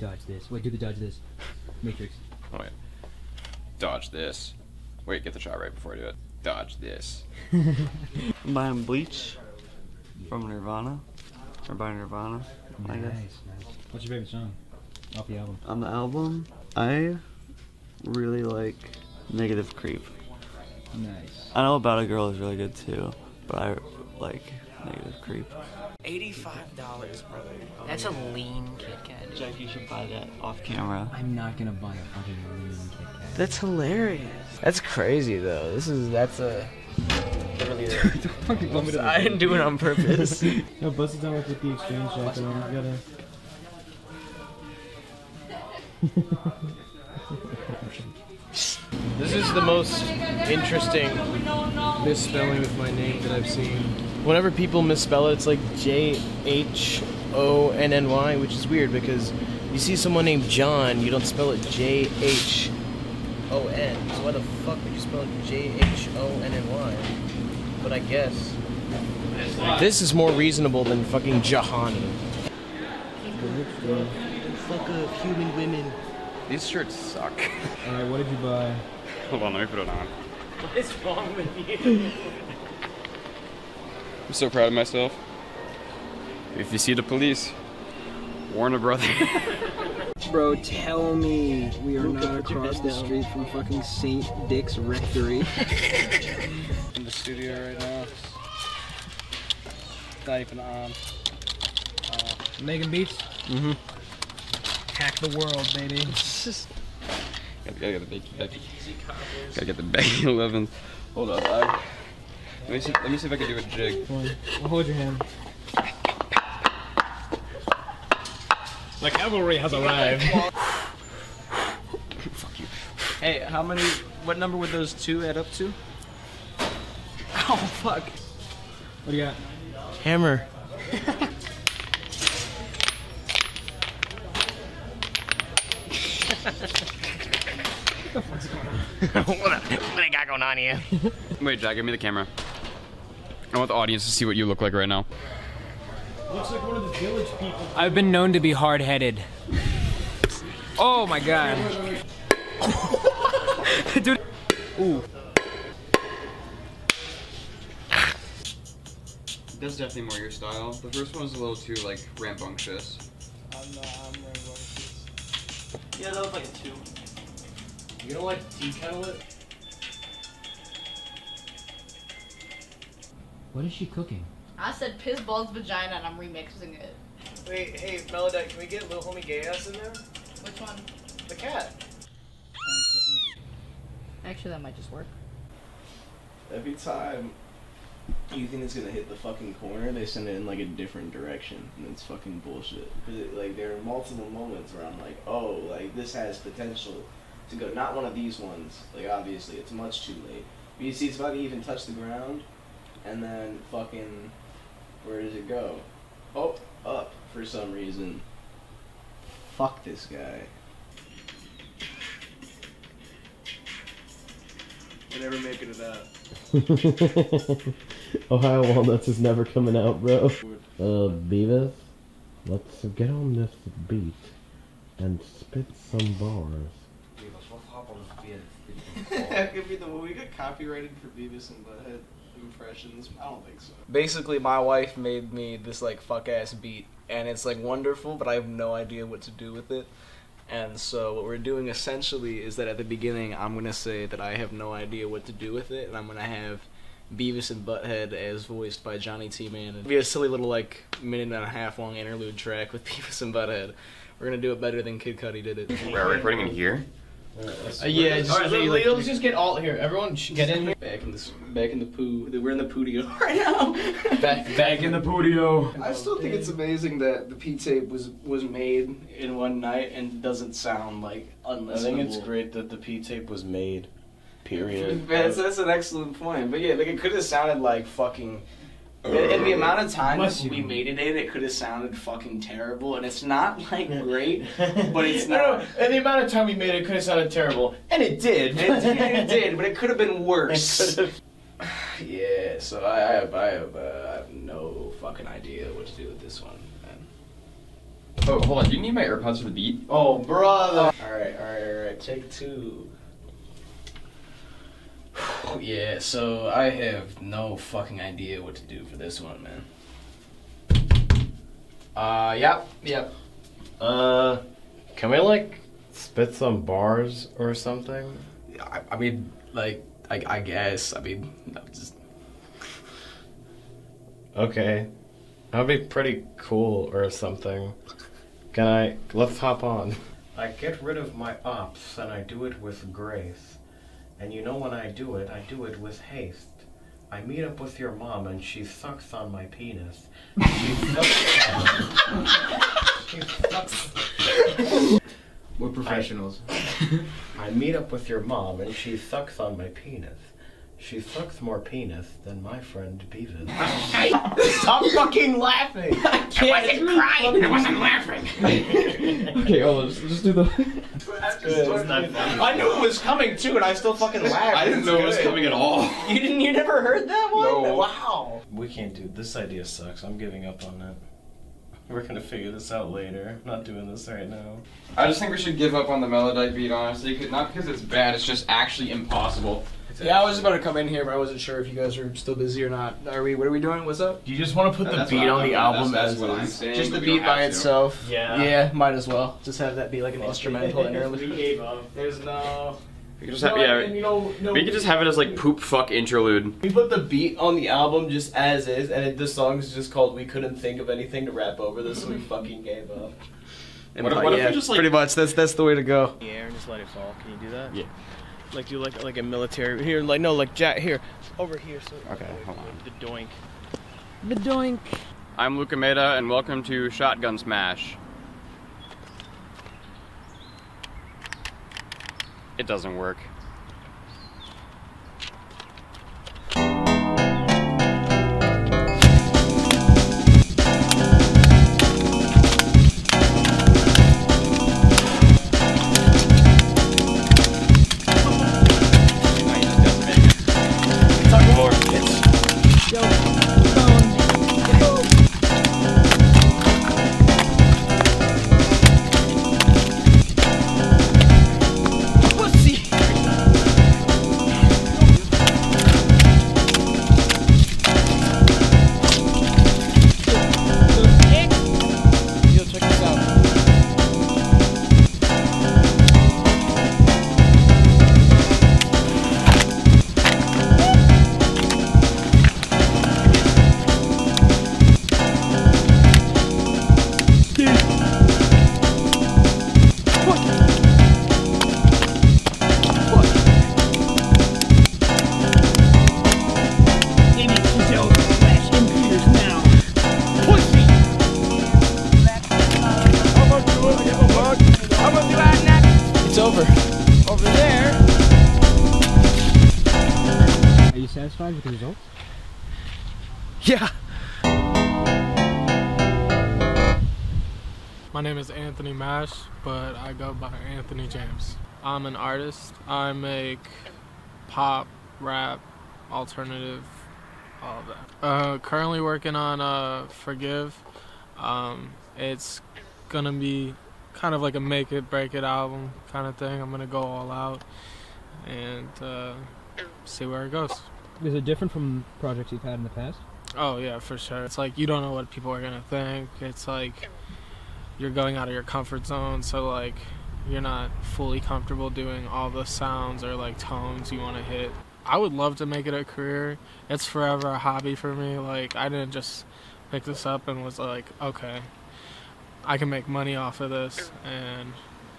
Dodge this. Wait, do the dodge this. Matrix. Oh, wait. Dodge this. Wait, get the shot right before I do it. Dodge this. I'm buying Bleach from Nirvana. Or by Nirvana, I guess. What's your favorite song off the album? On the album, I really like Negative Creep. Nice. I know About a Girl is really good too, but I like Negative Creep. Eighty-five dollars, brother. That's a lean Kit Kat. Jack, you should buy that off camera. I'm not gonna buy a fucking lean Kit Kat. That's hilarious. That's crazy though. This is that's a. Literally, a- I didn't do it on purpose. no, bust it down with the exchange jacket on. You gotta. This is the most interesting misspelling of my name that I've seen. Whenever people misspell it, it's like J H O N N Y, which is weird because you see someone named John, you don't spell it J H O N. So why the fuck would you spell it J H O N N Y? But I guess this is more reasonable than fucking Jahani. Fuck up human women. These shirts suck. Alright, what did you buy? Hold on, let me put it on. What is wrong with you? I'm so proud of myself. If you see the police, warn a brother. Bro, tell me we are not across the street from fucking St. Dick's Rectory. in the studio right now. Not even on. Megan Beats? Mm-hmm. Hack the world, baby. gotta, gotta get the Becky, Becky. Gotta get the Becky 11. Hold on. Let me see. Let me see if I can do a jig. I'll hold your hand. The cavalry has arrived. Fuck you. Hey, how many? What number would those two add up to? Oh fuck! What do you got? Hammer. what, what I got going on here? Wait, Jack, give me the camera. I want the audience to see what you look like right now. Looks like one of the village people. I've been known to be hard-headed. Oh my god. Dude. Ooh. That's definitely more your style. The first one was a little too like rambunctious. I'm not. I'm rambunctious. Yeah, that was like a two. You don't like tea kettle it? What is she cooking? I said piss balls vagina and I'm remixing it. Wait, hey, Melodite, can we get little homie gay ass in there? Which one? The cat. Actually, that might just work. Every time you think it's gonna hit the fucking corner, they send it in like a different direction, and it's fucking bullshit. 'Cause it, like there are multiple moments where I'm like, oh, like this has potential to go. Not one of these ones. Like obviously, it's much too late. But you see, it's about to even touch the ground, and then fucking, where does it go? Oh, up for some reason. Fuck this guy. We're never making it out. Ohio Walnuts is never coming out, bro. Uh, Beavis, let's get on this beat and spit some bars. that could be the one we got copyrighted for Beavis and Butthead impressions. I don't think so. Basically, my wife made me this like fuck ass beat, and it's like wonderful, but I have no idea what to do with it. And so what we're doing essentially is that at the beginning, I'm gonna say that I have no idea what to do with it, and I'm gonna have Beavis and Butthead as voiced by Johnny Tman. It'll be a silly little like minute and a half long interlude track with Beavis and Butthead. We're gonna do it better than Kid Cudi did it. Are we recording in here? Uh, yeah, just, Alright, really, let- like, let's just get all here. Everyone, sh- get in here. Back in this, back in the poo. We're in the poodio right now. Back, back in the poodio. I still think it's amazing that the P tape was was made in one night and doesn't sound like unlistenable. I think it's great that the P tape was made. Period. That's, that's an excellent point. But yeah, like it could have sounded like fucking. In in the amount of time we made it in, it could have sounded fucking terrible, and it's not like great, but it's not. And the amount of time we made it could have sounded terrible, and it did. It, did- it did, but it could have been worse. yeah, so I, I have, I have, uh, I have no fucking idea what to do with this one. Man. Oh, hold on. Do you need my AirPods for the beat? Oh, brother! All right, all right, all right. Take two. yeah, so I have no fucking idea what to do for this one, man. Uh, yep, yep. Uh, can we like spit some bars or something? I, I mean, like, I, I guess. I mean, no, just Okay, that'd be pretty cool or something. Can I? Let's hop on. I get rid of my ops and I do it with grace. And you know when I do it, I do it with haste. I meet up with your mom and she sucks on my penis. She sucks. she sucks. We're professionals. I meet up with your mom and she sucks on my penis. She sucks more penis than my friend Beavis. Stop fucking laughing! I wasn't crying. I wasn't laughing. okay, hold on, just, just do the. I knew it was coming too, and I still fucking laughed. I didn't know it was coming at all. You didn't? You never heard that one? No. Wow. We can't do this idea sucks. I'm giving up on it. We're gonna figure this out later. I'm not doing this right now. I just think we should give up on the Melodite beat, honestly. 'cause- Not because it's bad, it's just actually impossible. Yeah, I was about to come in here, but I wasn't sure if you guys are still busy or not. Are we? What are we doing? What's up? Do you just want to put the That's beat what on I'm- the album that's- that's as what I'm saying, Just the but we don't beat by to. itself. Yeah. Yeah, might as well. Just have that be like an instrumental interlude. We gave up. There's no. We could just have, yeah, and you know, no, we could just have it as like poop fuck interlude. We put the beat on the album just as is, and it, the song is just called "We Couldn't Think of Anything to Rap Over This," so we fucking gave up. And What if- but what if we just, like- pretty much that's that's the way to go. the air and just let it fall. Can you do that? Yeah. Like do like like a military here, like no, like Jack here, over here. So Okay, hold on. the doink. The doink. I'm Luca Mehta, and welcome to Shotgun Smash. It doesn't work. I go by Anthony James. I'm an artist. I make pop, rap, alternative, all of that. Uh, currently working on uh, Forgive. Um, it's gonna be kind of like a make it break it album kind of thing. I'm gonna go all out and uh, see where it goes. Is it different from projects you've had in the past? Oh yeah, for sure. It's like you don't know what people are gonna think. It's like you're going out of your comfort zone, so like you're not fully comfortable doing all the sounds or like tones you want to hit. I would love to make it a career. It's forever a hobby for me. Like I didn't just pick this up and was like, okay, I can make money off of this and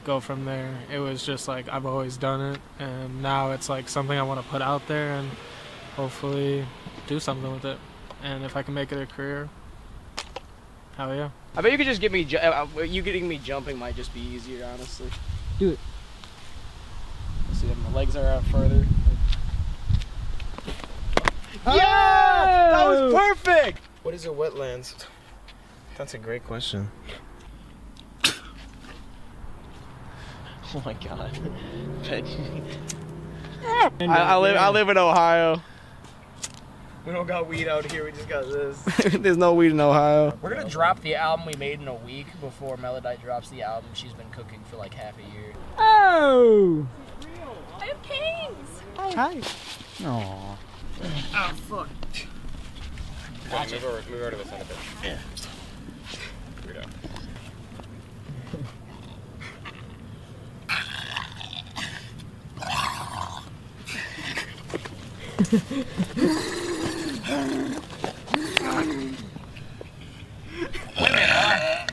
go from there. It was just like I've always done it, and now it's like something I want to put out there and hopefully do something with it. And if I can make it a career, hell you? I bet you could just get me. Ju- uh, uh, you getting me jumping might just be easier, honestly. Do it. Let's see, if my legs are out further. Yeah! That was perfect. What is a wetlands? That's a great question. Oh my god. I, I live. I live in Ohio. We don't got weed out here. We just got this. There's no weed in Ohio. We're gonna drop the album we made in a week before Melodite drops the album she's been cooking for like half a year. Oh! I have canes. Hi. Aww. Oh ah, fuck. Watch move over, move over to the side a bit. Yeah. Here we go.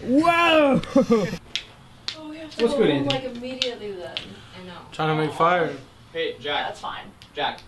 Whoa! Oh, we have to What's go good, home, Anthony? like immediately then. I know. Trying to make fire. Hey, Jack. That's fine. Jack.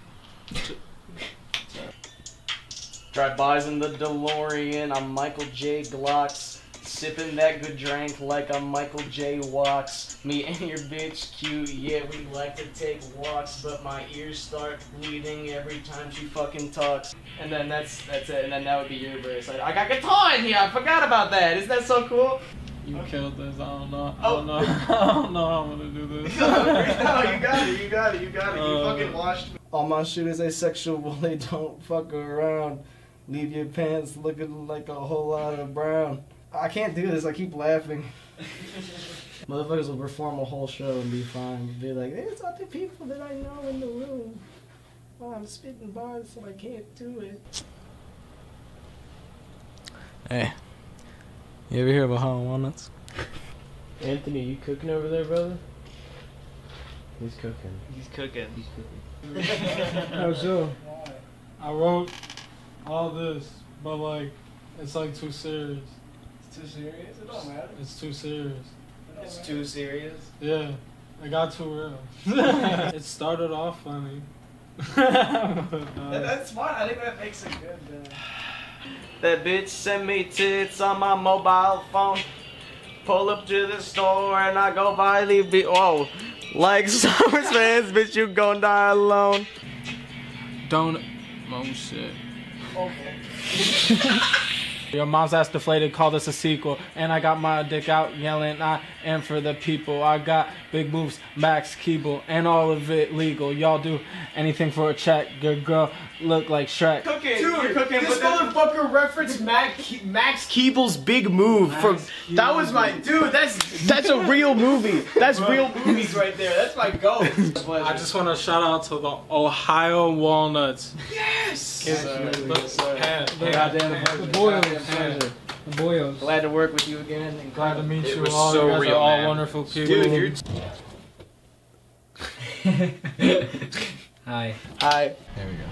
Drive-bys in the DeLorean. I'm Michael J. Glocks. Sipping that good drink like I'm Michael J. Walks. Me and your bitch cute, yeah, we like to take walks, but my ears start bleeding every time she fucking talks. And then that's that's it, and then that would be your verse. Like, I got guitar in here, I forgot about that. Isn't that so cool? You killed this. I don't know. I don't know. I don't know how I'm gonna do this. no, you got it. You got it. You got it. You Uh, fucking washed me. All my shooters asexual, they don't fuck around. Leave your pants looking like a whole lot of brown. I can't do this, I keep laughing. Motherfuckers will perform a whole show and be fine. Be like, there's other people that I know in the room. Oh, I'm spitting bars, so I can't do it. Hey, you ever hear about Ohio walnuts? Anthony, you cooking over there, brother? He's cooking. He's cooking. He's cooking. How so? I wrote all this, but like, it's like too serious. It's too serious? It don't matter. It's too serious. It's too serious. Yeah, it got too real. it started off funny. But, uh, That's smart. I think that makes it good. Uh, That bitch sent me tits on my mobile phone. Pull up to the store and I go buy the be Whoa. Like Summers fans, bitch, you gon' die alone. Don't. Oh shit. Your mom's ass deflated, call this a sequel. And I got my dick out yelling, I am for the people. I got big moves, Max Keeble, and all of it legal. Y'all do anything for a check. Your girl look like Shrek. cooking. Dude, You're cooking, this but motherfucker referenced Mac, Max Keeble's big move from. That was my dude. That's That's a real movie. That's real movies right there. That's my goat. I just want to shout out to the Ohio Walnuts. Yes. Kids, look, hand, The hand, goddamn hand, pleasure. hand, Goddamn hand. pleasure. The boyos. Glad to work with you again. and Glad to meet It you all. so you guys real, are all man. wonderful people. Dude, you're Hi. Hi. There we go.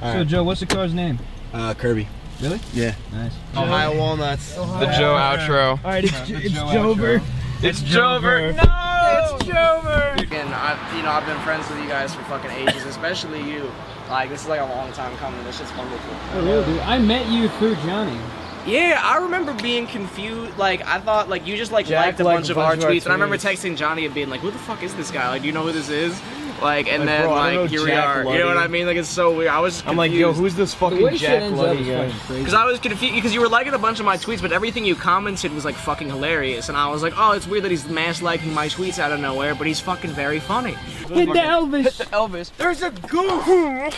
So, Joe, what's the car's name? Uh, Kirby. Really? Yeah. Nice. Ohio Walnuts. Ohio The Joe outro. All right, it's, The it's Joe Jover. It's Jover. No, it's Jover. And I, you know, I've been friends with you guys for fucking ages, especially you. Like this is like a long time coming. This shit's wonderful. Oh, really, dude? I met you through Johnny. Yeah, I remember being confused. Like I thought, like you just like Jack liked a liked bunch a of our of our tweets, and I remember texting Johnny and being like, "Who the fuck is this guy? Like, do you know who this is?" Like, and Like, then bro, I don't like know here we Jack are. You know what I mean? Like it's so weird. I was. I'm like, yo, who's this fucking way shit Jack Luddy guy? Because I was confused because you were liking a bunch of my tweets, but everything you commented was like fucking hilarious, and I was like, oh, it's weird that he's mass liking my tweets out of nowhere, but he's fucking very funny. Hit the Elvis. Hit the Elvis. There's a goose.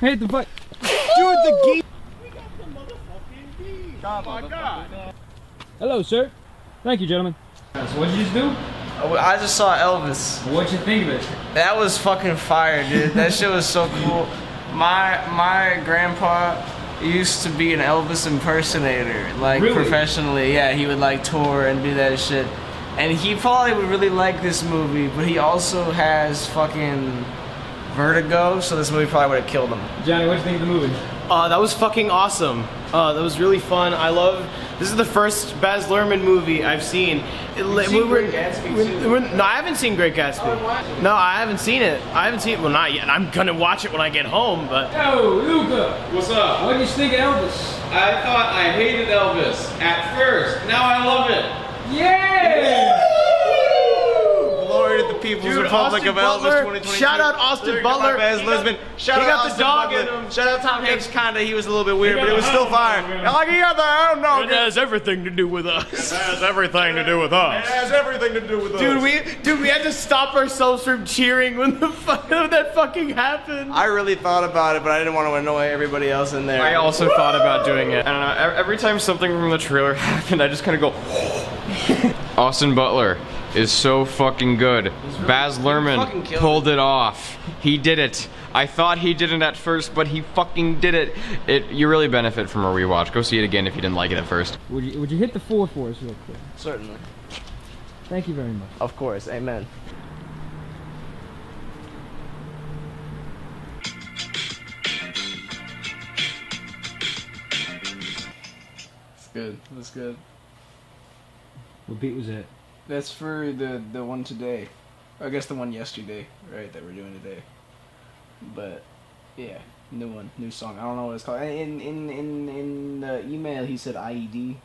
Hit the fuck. Dude, the gate. We got the motherfucking beat. Oh my god. Hello, sir. Thank you, gentlemen. So what did you just do? I just saw Elvis. What'd you think of it? That was fucking fire, dude. That shit was so cool. My my grandpa used to be an Elvis impersonator, like Really? professionally. Yeah, he would like tour and do that shit. And he probably would really like this movie, but he also has fucking vertigo, so this movie probably would have killed him. Johnny, what'd you think of the movie? Uh, that was fucking awesome. Uh, that was really fun. I love. This is the first Baz Luhrmann movie I've seen. It, li- seen we're- Great Gatsby, we're- too. we're- no, I haven't seen Great Gatsby. No, I haven't seen it. I haven't seen it. Well, not yet. I'm gonna watch it when I get home. But Yo, Luca. What's up? What did you think of Elvis? I thought I hated Elvis at first. Now I love it. Yeah! Glory to the People's Dude, Republic Austin of Butler, Elvis 2022. shout out Austin Lyric Butler. Baz He got- Luhrmann. Shout he out got the dog Butler. in him. Shout out Tom Hanks. Kinda, he was a little bit weird, but it was still fire. Like he got the hell no. it has everything to do with us. It has everything to do with us. It has everything to do with us. Dude, we dude, we had to stop ourselves from cheering when the fuck when that fucking happened. I really thought about it, but I didn't want to annoy everybody else in there. I also thought about doing it. I don't know. Every time something from the trailer happened, I just kind of go. Austin Butler is so fucking good. Baz fucking Luhrmann pulled it off. He did it. I thought he didn't at first, but he fucking did it. It you really benefit from a rewatch. Go see it again if you didn't like it at first. Would you would you hit the four for us real quick? Certainly. Thank you very much. Of course, amen. It's good. That's good. What beat was that? That's for the the one today. I guess the one yesterday, right? That we're doing today. But yeah, new one, new song. I don't know what it's called. In in in in the email, he said IED,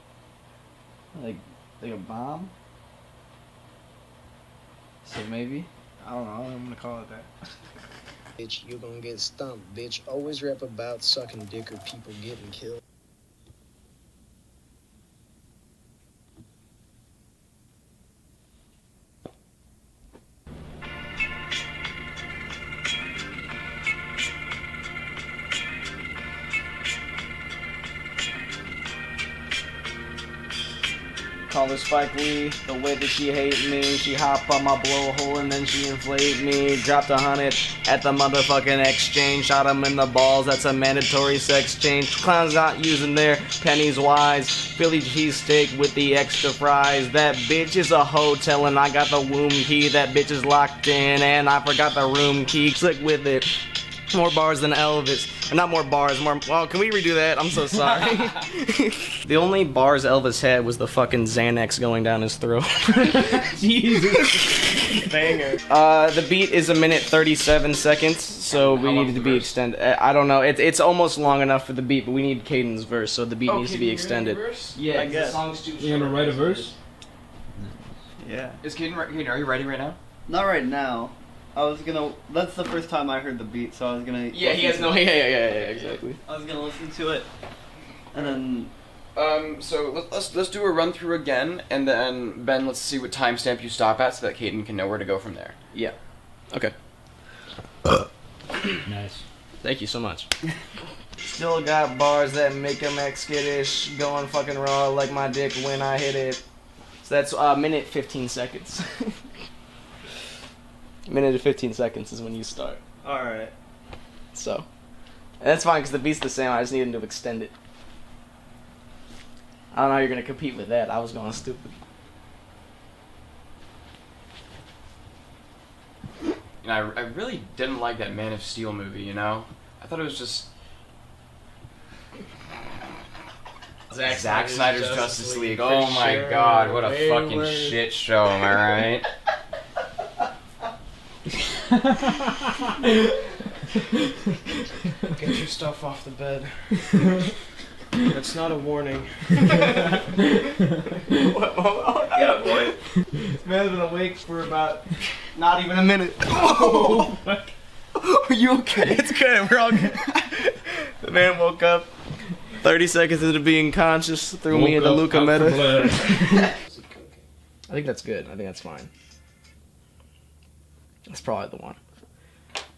like like a bomb. So maybe I don't know. I'm gonna call it that. Bitch, you're gonna get stumped, bitch. Always rap about sucking dick or people getting killed. Call her Spike Lee, the way that she hate me. She hop on my blowhole and then she inflate me. Dropped a hundred at the motherfucking exchange. Shot him in the balls, that's a mandatory sex change. Clowns not using their pennies wise. Philly cheesesteak with the extra fries. That bitch is a hotel and I got the womb key. That bitch is locked in and I forgot the room key. Slick with it. More bars than Elvis. Or not more bars, more. Well, can we redo that? I'm so sorry. the only bars Elvis had was the fucking Xanax going down his throat. Jesus. Banger. Uh, the beat is a minute 37 seconds, so we needed to be extended. Uh, I don't know. It, it's almost long enough for the beat, but we need Caiden's verse, so the beat needs to be extended. Yeah, I 'cause guess. The song's too You gonna write a verse? Yeah. Is Caiden, re- Caiden, are you ready right now? Not right now. I was gonna. That's the first time I heard the beat, so I was gonna. Yeah, he has listen no. Yeah, yeah, yeah, yeah, exactly. I was gonna listen to it, and then. Um, so let's, let's let's do a run through again, and then Ben, let's see what timestamp you stop at, so that Caiden can know where to go from there. Yeah. Okay. Nice. Thank you so much. Still got bars that make him act skittish, going fucking raw like my dick when I hit it. So that's a uh, minute 15 seconds. minute and 15 seconds is when you start. Alright. So, and that's fine because the beat's the same. I just need him to extend it. I don't know how you're gonna compete with that. I was going stupid. And I, I really didn't like that Man of Steel movie. You know, I thought it was just Zack Zack Snyder's Snyder's Justice Justice League, League. Oh my sure. god, what a Way fucking worse. shit show! Am I right? Get your stuff off the bed. That's not a warning. what, yeah, boy. This man's been awake for about not even a minute. Oh, Are you okay? It's good. We're all good. the man woke up 30 seconds into being conscious, threw me Woke into Luca out for Mehta. I think that's good. I think that's fine. That's probably the one.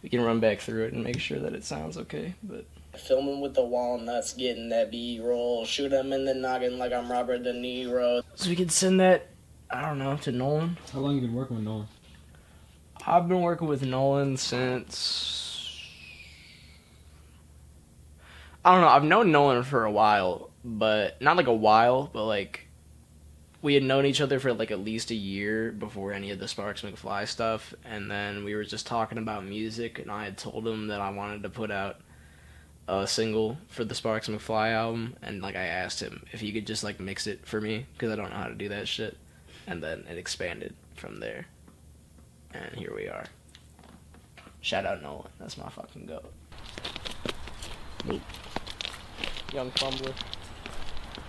We can run back through it and make sure that it sounds okay. But Filming with the walnuts, getting that B roll, shoot him in the noggin like I'm Robert De Niro. so we can send that. I don't know to Nolan. How long you been working with Nolan? I've been working with Nolan since I don't know. I've known Nolan for a while, but not like a while, but like we had known each other for like at least a year before any of the Sparks McFly stuff, and then we were just talking about music, and I had told him that I wanted to put out a single for the Sparks McFly album, and like I asked him if he could just like mix it for me because I don't know how to do that shit, and then it expanded from there, and here we are. Shout out Nolan, that's my fucking goat. Young fumbler,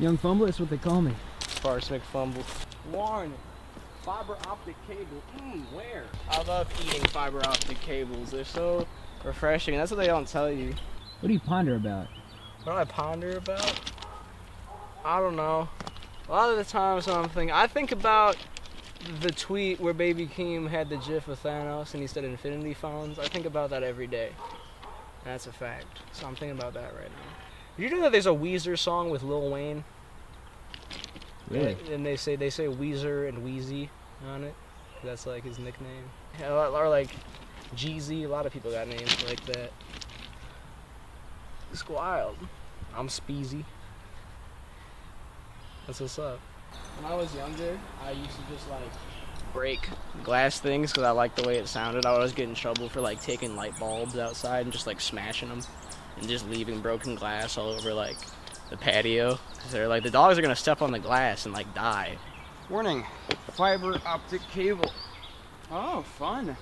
Young Fumbler, that's what they call me. Sparks McFumble. Warren, fiber optic cable. Mmm, where? I love eating fiber optic cables. They're so refreshing. That's what they don't tell you. What do you ponder about? What do I ponder about? I don't know. A lot of the times when I'm thinking, I think about the tweet where Baby Keem had the gif of Thanos and he said Infinity Phones. I think about that every day. That's a fact. So I'm thinking about that right now. Did you know that there's a Weezer song with Lil Wayne? Really? And they say they say Weezer and Wheezy on it. That's like his nickname. Or like Jeezy. A lot of people got names like that. It's wild. I'm Speezy. That's what's up. When I was younger, I used to just like break glass things because I liked the way it sounded. I always get in trouble for like taking light bulbs outside and just like smashing them and just leaving broken glass all over like the patio. They're like the dogs are gonna step on the glass and like die. Warning, fiber optic cable. Oh, fun.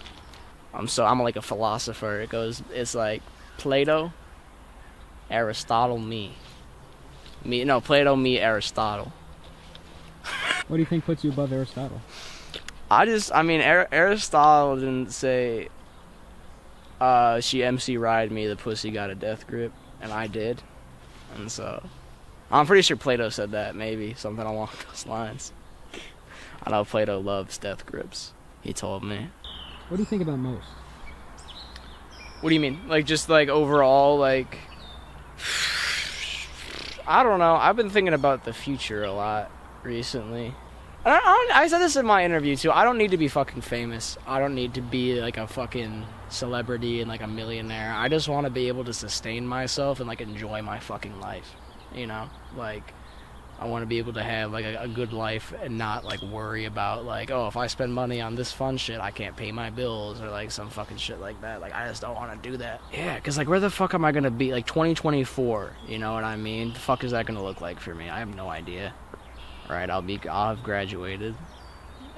I'm so I'm like a philosopher. It goes it's like Plato, Aristotle, me. Me no Plato, me, Aristotle. What do you think puts you above Aristotle? I just, I mean, Ar- Aristotle didn't say, uh, she MC ride me, the pussy got a death grip, and I did. And so, I'm pretty sure Plato said that, maybe, something along those lines. I know Plato loves death grips, he told me. What do you think about most? What do you mean? Like, just like overall, like, I don't know. I've been thinking about the future a lot recently. I, I said this in my interview too. I don't need to be fucking famous. I don't need to be like a fucking celebrity and like a millionaire. I just want to be able to sustain myself and like enjoy my fucking life. You know, like I want to be able to have like a, a good life and not like worry about like oh if I spend money on this fun shit I can't pay my bills or like some fucking shit like that. Like I just don't want to do that. Yeah, cause like where the fuck am I gonna be like 2024? You know what I mean? The fuck is that gonna look like for me? I have no idea. Right, I'll be I'll have graduated,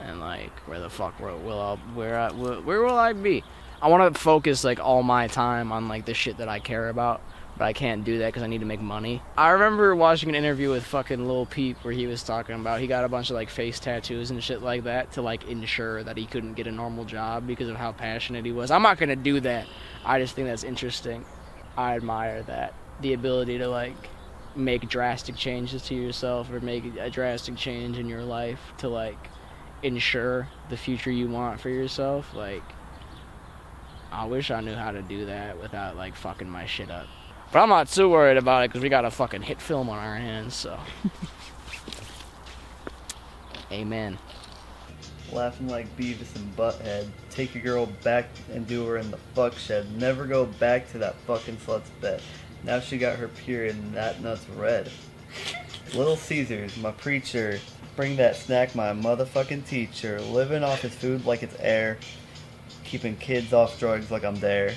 and like where the fuck will, I where I, where will I be? I want to focus like all my time on like the shit that I care about, but I can't do that because I need to make money. I remember watching an interview with fucking Lil Peep where he was talking about he got a bunch of like face tattoos and shit like that to like ensure that he couldn't get a normal job because of how passionate he was. I'm not gonna do that. I just think that's interesting. I admire that the ability to like make drastic changes to yourself or make a drastic change in your life to like ensure the future you want for yourself like i wish i knew how to do that without like fucking my shit up but i'm not too worried about it because we got a fucking hit film on our hands so amen Laughing like Beavis and Butthead. Take your girl back and do her in the fuck shed. Never go back to that fucking slut's bed. Now she got her period and that nut's red. Little Caesars, my preacher. Bring that snack, my motherfucking teacher. Living off his food like it's air. Keeping kids off drugs like I'm there.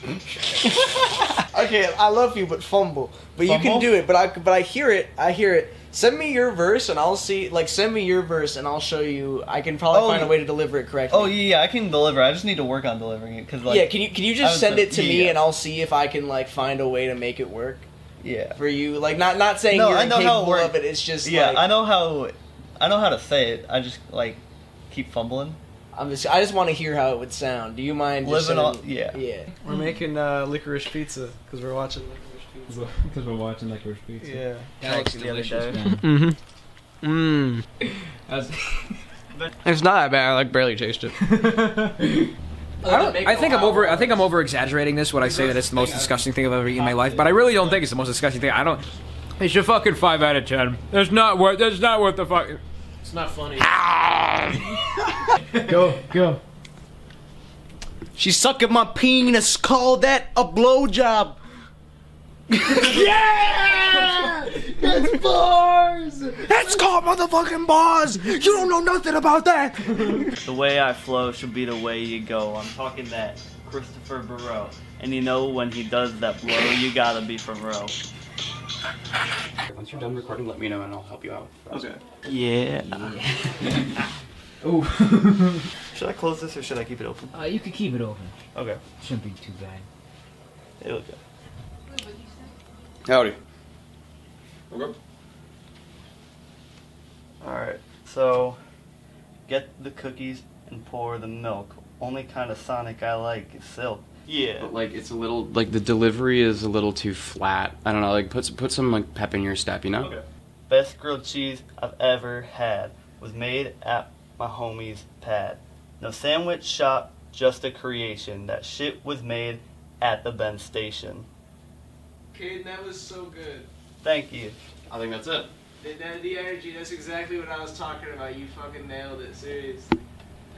okay, I love you, but fumble. But you can do it. But I but I hear it. I hear it. Send me your verse and I'll see. Like send me your verse and I'll show you. I can probably Oh, find a way to deliver it correctly. Oh yeah, yeah, I can deliver. I just need to work on delivering it because like yeah, can you can you just send it to yeah, me yeah. and I'll see if I can like find a way to make it work. Yeah. For you, like not not saying No, you're I know how it works. of it. It's just yeah, like, I know how I know how to say it. I just like keep fumbling. I'm just. I just want to hear how it would sound. Do you mind? just Living on- yeah. Yeah. We're making uh, licorice pizza because we're watching licorice pizza. Because we're watching Licorice Pizza. Yeah. That looks the delicious, day. Mm-hmm. Mm. it's not that bad. I like barely taste it. I, don't, I think I'm over. I think I'm over exaggerating this when I say that it's the most disgusting thing I've ever eaten in my life. But I really don't think it's the most disgusting thing. I don't. It's a fucking five out of ten. That's not worth. That's not worth the fuck. It's not funny. Go, go. She's sucking my penis. Call that a blowjob. Yeah! That's bars! That's called motherfucking bars. You don't know nothing about that. The way I flow should be the way you go. I'm talking that Christopher Barreau. And you know when he does that blow, you gotta be from row. Once you're done recording, let me know and I'll help you out. Okay. Yeah. Ooh. should I close this or should I keep it open? Uh, you could keep it open. Okay. Shouldn't be too bad. It'll go. Howdy. Okay. Alright, so get the cookies and pour the milk. Only kind of Sonic I like is silk. Yeah. But like it's a little like the delivery is a little too flat. I don't know. Like put put some like pep in your step, you know? Okay. Best grilled cheese I've ever had was made at my homie's pad. No sandwich shop, just a creation. That shit was made at the Ben station. Caiden, that was so good. Thank you. I think that's it. The, the, the energy, that's exactly what I was talking about. You fucking nailed it, seriously.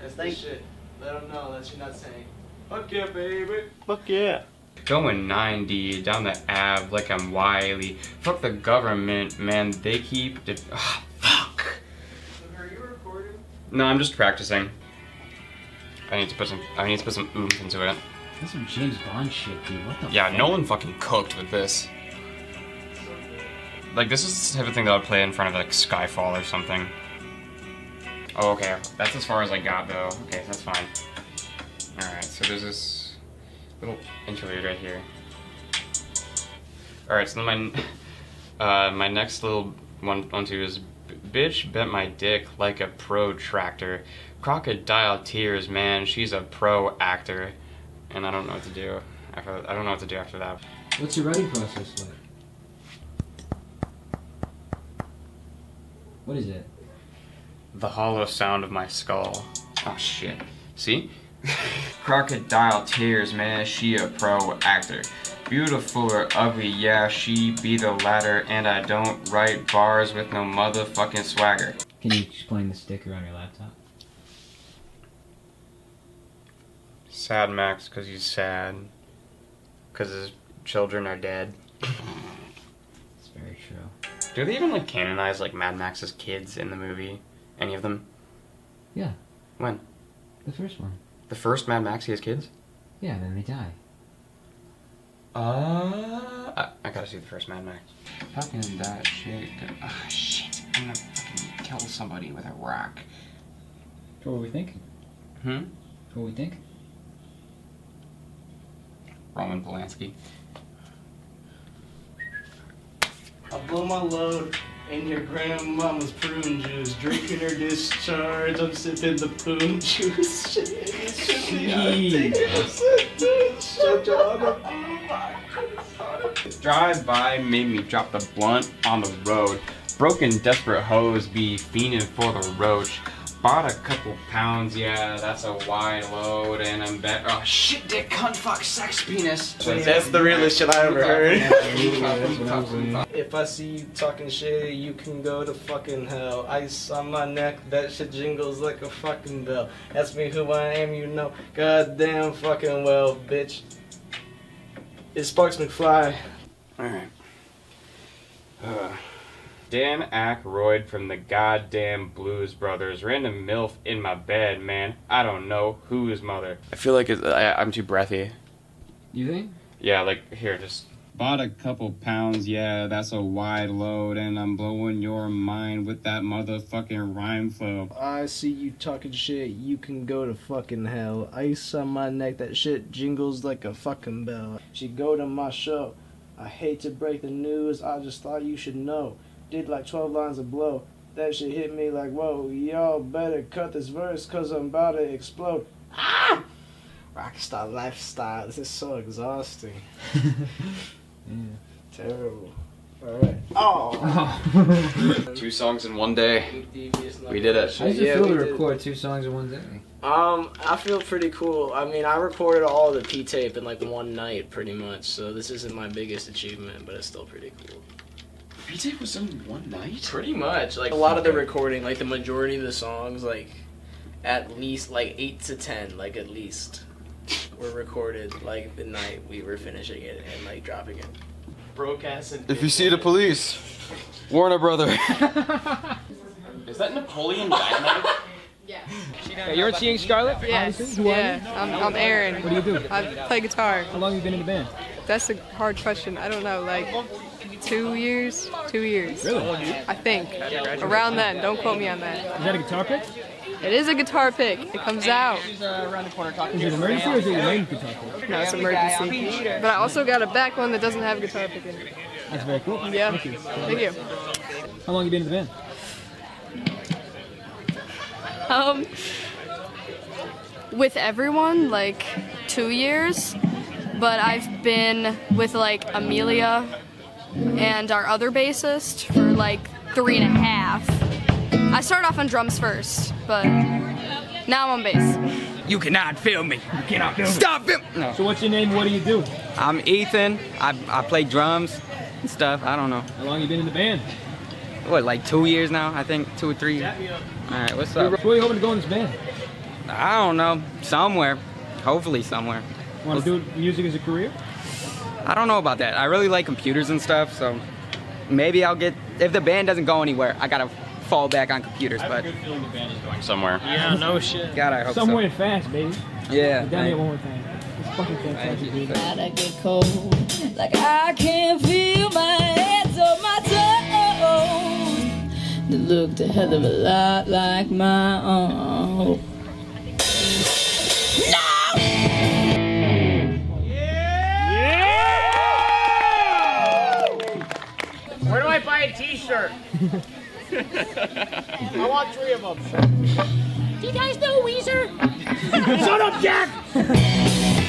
That's the Thank- shit. Let them know that you're not saying, fuck yeah, baby. Fuck yeah. Going 90 down the Ave like I'm Wiley. Fuck the government, man. They keep. De- Ah, fuck. Are you recording? No, I'm just practicing. I need to put some. I need to put some oomph into it. That's some James Bond shit, dude. What the? Yeah, fuck? one fucking cooked with this. Like this is the type of thing that I would play in front of like Skyfall or something. Oh, okay. That's as far as I got though. Okay, that's fine. Alright, so there's this little interlude right here. Alright, so then my uh my next little one one two is bitch bent my dick like a protractor. Crocodile tears, man, she's a pro actor. And I don't know what to do. After, I don't know what to do after that. What's your writing process like? What is it? The hollow sound of my skull. Oh shit. See? Crocodile tears, man, she a pro actor. Beautiful or ugly, yeah, she be the latter, and I don't write bars with no motherfucking swagger. Can you explain the sticker on your laptop? Sad Max, because he's sad. Because his children are dead. It's very true. Do they even like canonize like Mad Max's kids in the movie? Any of them? Yeah, When? the first one. The first Mad Max, he has kids? Yeah, then they die. Uh, I, I gotta see the first Mad Max. Fucking that shit. Ah, shit. I'm gonna fucking kill somebody with a rock. What were we thinking? Hmm? What were we think? Roman Polanski. I blow my load in your grandmama's prune juice, drinking her discharge. I'm sipping the poon juice. Shit, it should be outtake. Shut Drive by made me drop the blunt on the road. Broken, desperate hoes be fiending for the roach. Bought a couple pounds, yeah, that's a wide load, and I'm bet. Oh shit, dick, cunt, fuck, sex, penis. That's the realest shit I ever heard. heard. if I see you talking shit, you can go to fucking hell. Ice on my neck, that shit jingles like a fucking bell. Ask me who I am, you know. Goddamn fucking well, bitch. It's Sparks McFly. Alright. Uh, Dan Aykroyd from the goddamn Blues Brothers. Random MILF in my bed, man. I don't know whose mother. I feel like it's, I, I'm too breathy. You think? Yeah, like, here, just. Bought a couple pounds, yeah, that's a wide load, and I'm blowing your mind with that motherfucking rhyme flow. I see you talking shit, you can go to fucking hell. Ice on my neck, that shit jingles like a fucking bell. She go to my show. I hate to break the news, I just thought you should know. Did like 12 lines of blow. That shit hit me like, whoa, y'all better cut this verse cause I'm about to explode. Ah! Rockstar lifestyle. This is so exhausting. yeah. Terrible. Alright. Oh! Two songs in one day. We did it. How does it Yeah, feel we to did. record two songs in one day? Um, I feel pretty cool. I mean, I recorded all the P tape in like one night, pretty much. So this isn't my biggest achievement, but it's still pretty cool. P was in one night. Pretty much. Like a lot of the recording, like the majority of the songs, like at least like eight to ten, like at least, were recorded like the night we were finishing it and like dropping it. Broadcasting. If you see the police, Warner Brother. Is that Napoleon Dynamite? Yeah, you're seeing Scarlett? Yes, Who are yeah. you? I'm, I'm Erin. What do you do? I play guitar. How long have you been in the band? That's a hard question. I don't know, like two years? Two years. Really? I think. Around then. Don't quote me on that. Is that a guitar pick? It is a guitar pick. It comes out. around the corner talking Is it emergency or is it your main guitar pick? No, it's emergency. But I also got a back one that doesn't have a guitar pick in it. That's very cool. Yeah. Thank you. Thank you. How long have you been in the band? Um, with everyone, like two years, but I've been with like Amelia and our other bassist for like three and a half. I started off on drums first, but now I'm on bass. You cannot film me. You cannot film me. Stop him. No. So what's your name? What do you do? I'm Ethan. I, I play drums and stuff. I don't know. How long you been in the band? What, like two years now? I think two or three. All right, what's up? Where up? are you hoping to go in this band? I don't know. Somewhere. Hopefully somewhere. Want to do music as a career? I don't know about that. I really like computers and stuff, so maybe I'll get. If the band doesn't go anywhere, I gotta fall back on computers. But feeling the band is going somewhere. Yeah, no shit. God, I hope Somewhere fast, baby. Yeah, Down here thank- one more time. It's fucking fantastic, dude. I get cold, like I can feel my hands on my toes. They looked a hell of a lot like my own. Where do I buy a t-shirt? I want three of them. Do you guys know Weezer? Shut up, Jack!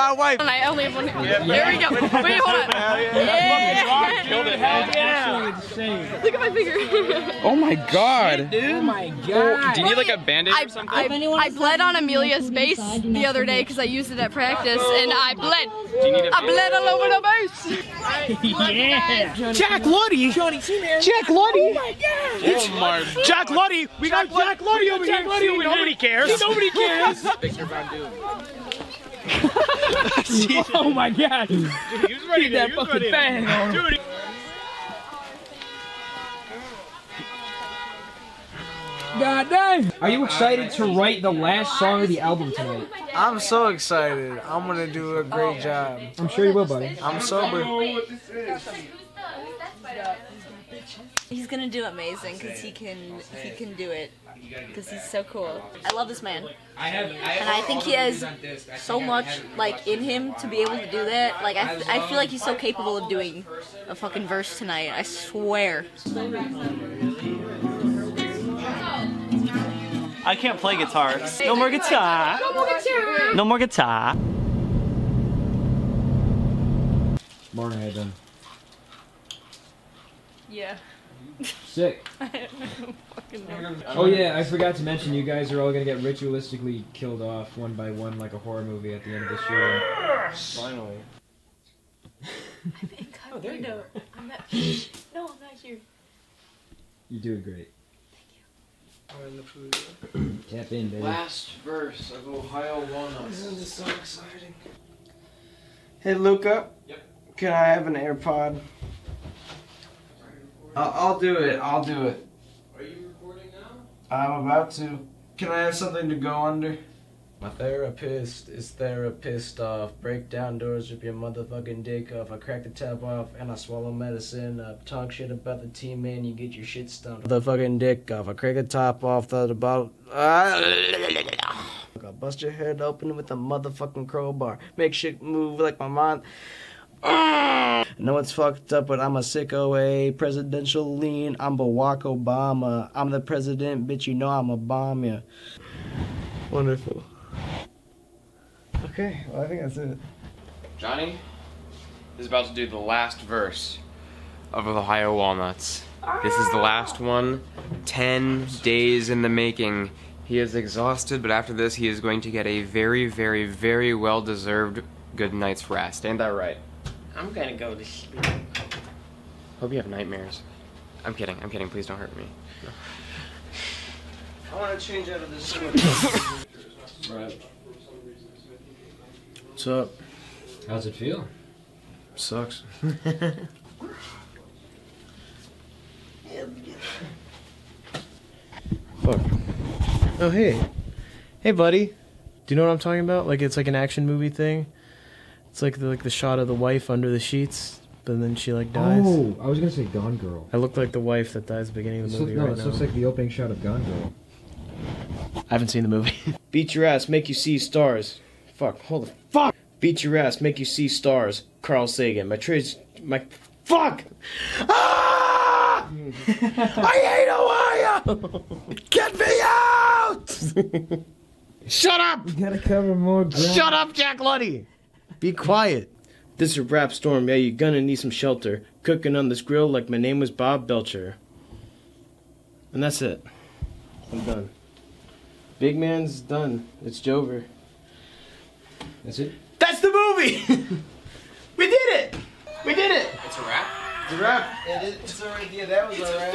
my wife. And I only have one. Yeah. There we go. Wait, hold on. Yeah. Killed yeah. Look at my finger. Oh my god. Oh my god. Do you need like a band-aid I, or something? I, I bled on Amelia's bass the other day because I used it at practice, and I bled. you need a I bled all over the bass. yeah. Jack Luddy. Johnny, see man. Jack Luddy. Oh my god. Oh my Jack Luddy. We got Jack Luddy over Jack here. Luddy See, over nobody cares. Nobody cares. Victor Von Doom. oh my god. He was ready Keep that he was fucking ready bang on. Dude, God dang! Are you excited to write the last song of the album tonight? I'm so excited. I'm gonna do a great job. I'm sure you will, buddy. I'm sober. He's gonna do amazing because he can he can do it because he's so cool. I love this man, I have, and I think he has so much like in him to be able to do that. Like I, I feel like he's so capable of doing a fucking verse tonight. I swear. I can't play guitar. No more guitar. No more guitar. Morning, how you doing? Yeah. Sick. I don't fucking know. Oh yeah, I forgot to mention you guys are all gonna get ritualistically killed off one by one like a horror movie at the end of this year. Finally. Oh, there you go. I'm not. No, I'm not here. You're doing great. I'm in the food. Tap in, baby. Last verse of Ohio Walnuts. Oh, this is so exciting. Hey Luca. Yep. Can I have an AirPod? I'll, I'll do it. I'll do it. Are you recording now? I'm about to. Can I have something to go under? My therapist is therapist off. Break down doors, rip your motherfucking dick off. I crack the tap off and I swallow medicine up. Talk shit about the team, man, you get your shit stumped. The fucking dick off. I crack the top off the bottle. Ah. I'll bust your head open with a motherfucking crowbar. Make shit move like my mind. I know it's fucked up, but I'm a sicko, a presidential lean. I'm Barack Obama. I'm the president, bitch. You know I'm a bomb yeah. Wonderful. Okay, well, I think that's it. Johnny is about to do the last verse of Ohio Walnuts. This is the ah! last one. Ten days in the making. He is exhausted, but after this, he is going to get a very, very, very well deserved good night's rest. Ain't that right? I'm gonna go to sleep. Hope you have nightmares. I'm kidding, I'm kidding. Please don't hurt me. I want to change out of this Right. What's up? How's it feel? Sucks. Fuck. Oh hey, hey buddy. Do you know what I'm talking about? Like it's like an action movie thing. It's like the like the shot of the wife under the sheets, but then she like dies. Oh, I was gonna say Gone Girl. I look like the wife that dies at the beginning of the This look- movie no, right this now. looks like the opening shot of Gone Girl. I haven't seen the movie. Beat your ass, make you see stars. Fuck, hold the fuck. Beat your ass, make you see stars. Carl Sagan. My trades, my fuck. Ah! I hate Ohio. Get me out! Shut up! You gotta cover more ground. Shut up, Jack Luddy. Be quiet. This is a Rap Storm. Yeah, you're gonna need some shelter. Cooking on this grill like my name was Bob Belcher. And that's it. I'm done. Big man's done. It's Jover. That's it? That's the movie! we did it! We did it! It's a wrap? It's a wrap. It is, it's alright. Yeah, that was alright.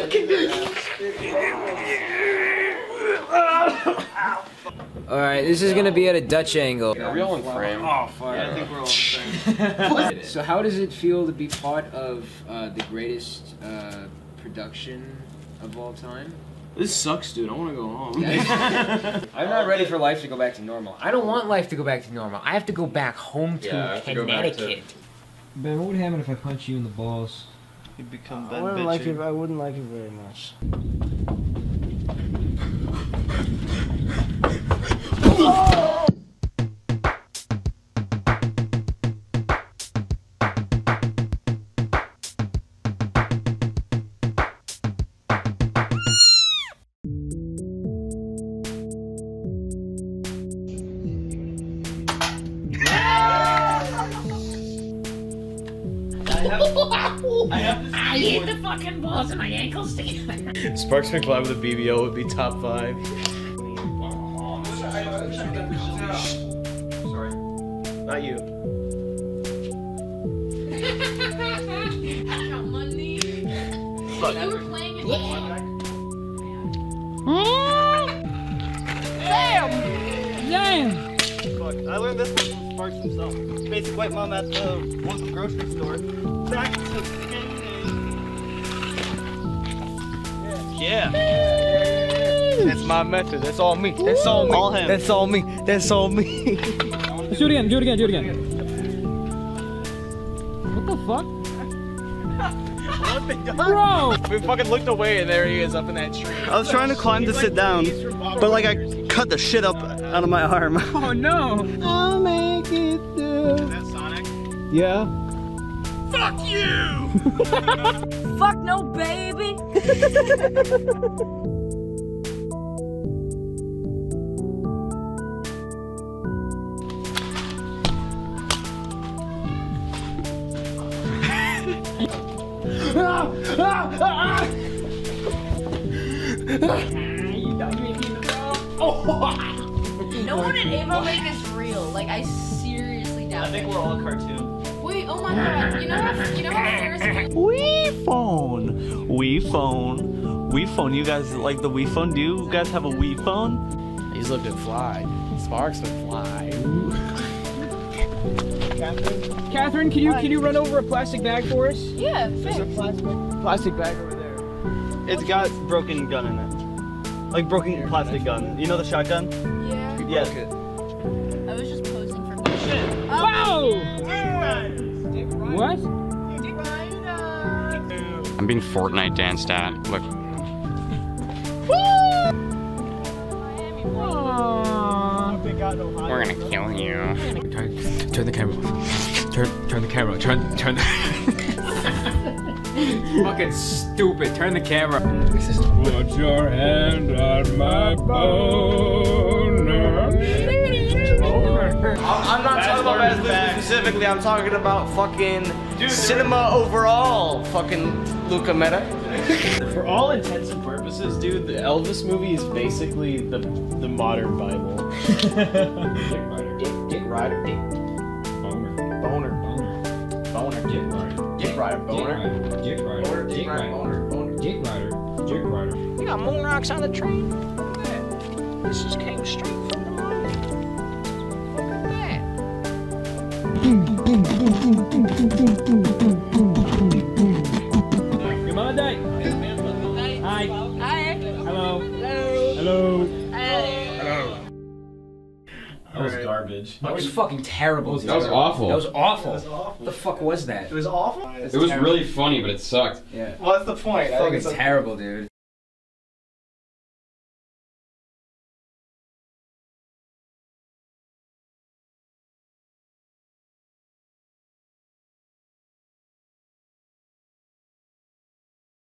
All right, this is gonna be at a Dutch angle. Real in frame. Oh fuck! Yeah, I think we're all in frame. so how does it feel to be part of uh, the greatest uh, production of all time? This sucks, dude. I want to go home. I'm not ready for life to go back to normal. I don't want life to go back to normal. I have to go back home to Yeah, I have to go back to- Connecticut. Ben, what would happen if I punch you in the balls? You'd become I wouldn't like it. I wouldn't like it very much. Ankles together. Sparks McFly with a BBO would be top five. My method. That's all me. That's all me. All him. That's all me. That's all me. Let's do it again, do it again, do it again. What the fuck? Bro! We fucking looked away and there he is up in that tree. I was trying to climb to sit down, but like I cut the shit up out of my arm. Oh no! I'll make it through. Is that Sonic? Yeah. Fuck you! Fuck no, baby. No one in Avon Lake is real. Like I seriously doubt. I think we're all a cartoon. Wait, oh my god. You know what? you know how Ferris Wii phone. Wii phone. Wii phone. You guys like the Wii phone? Do you guys have a Wii phone? He's lived in fly. Sparks would fly. Katherine, can you can you run over a plastic bag for us? Yeah, There's a plastic, Plastic bag over there. It's got broken gun in it. Like broken plastic gun. You know the shotgun? Yeah. Yeah. I was just posing for shit. Whoa! Oh, what? Uh, I'm being Fortnite danced at. Look. We're gonna kill you. Turn, turn the camera. Turn, turn the camera. Turn, turn. Fucking stupid. Turn the camera. Put your hand on my boner. I'm, I'm not talking about Baz Luhrmann specifically. I'm talking about fucking cinema overall. Fucking Luca Mehta. For all intents and purposes, dude, the Elvis movie is basically the the modern Bible. Dick Rider. Dick, Dick Rider. Dick. Boner. Boner. Boner. Boner. Dick Rider. Dick Rider. Boner. Dick Rider. Boner. Dick Rider. Boner. Boner. Dick Rider. Dick Rider. You got moon rocks on the train. Look at that. This just came straight from the moon. Look at that. Come fucking terrible. That was dude. awful. That was awful. That was awful. The fuck was that? It was awful. It was really funny, but it sucked. Yeah. Well, that's the point. I think Fucking it's a- terrible, dude.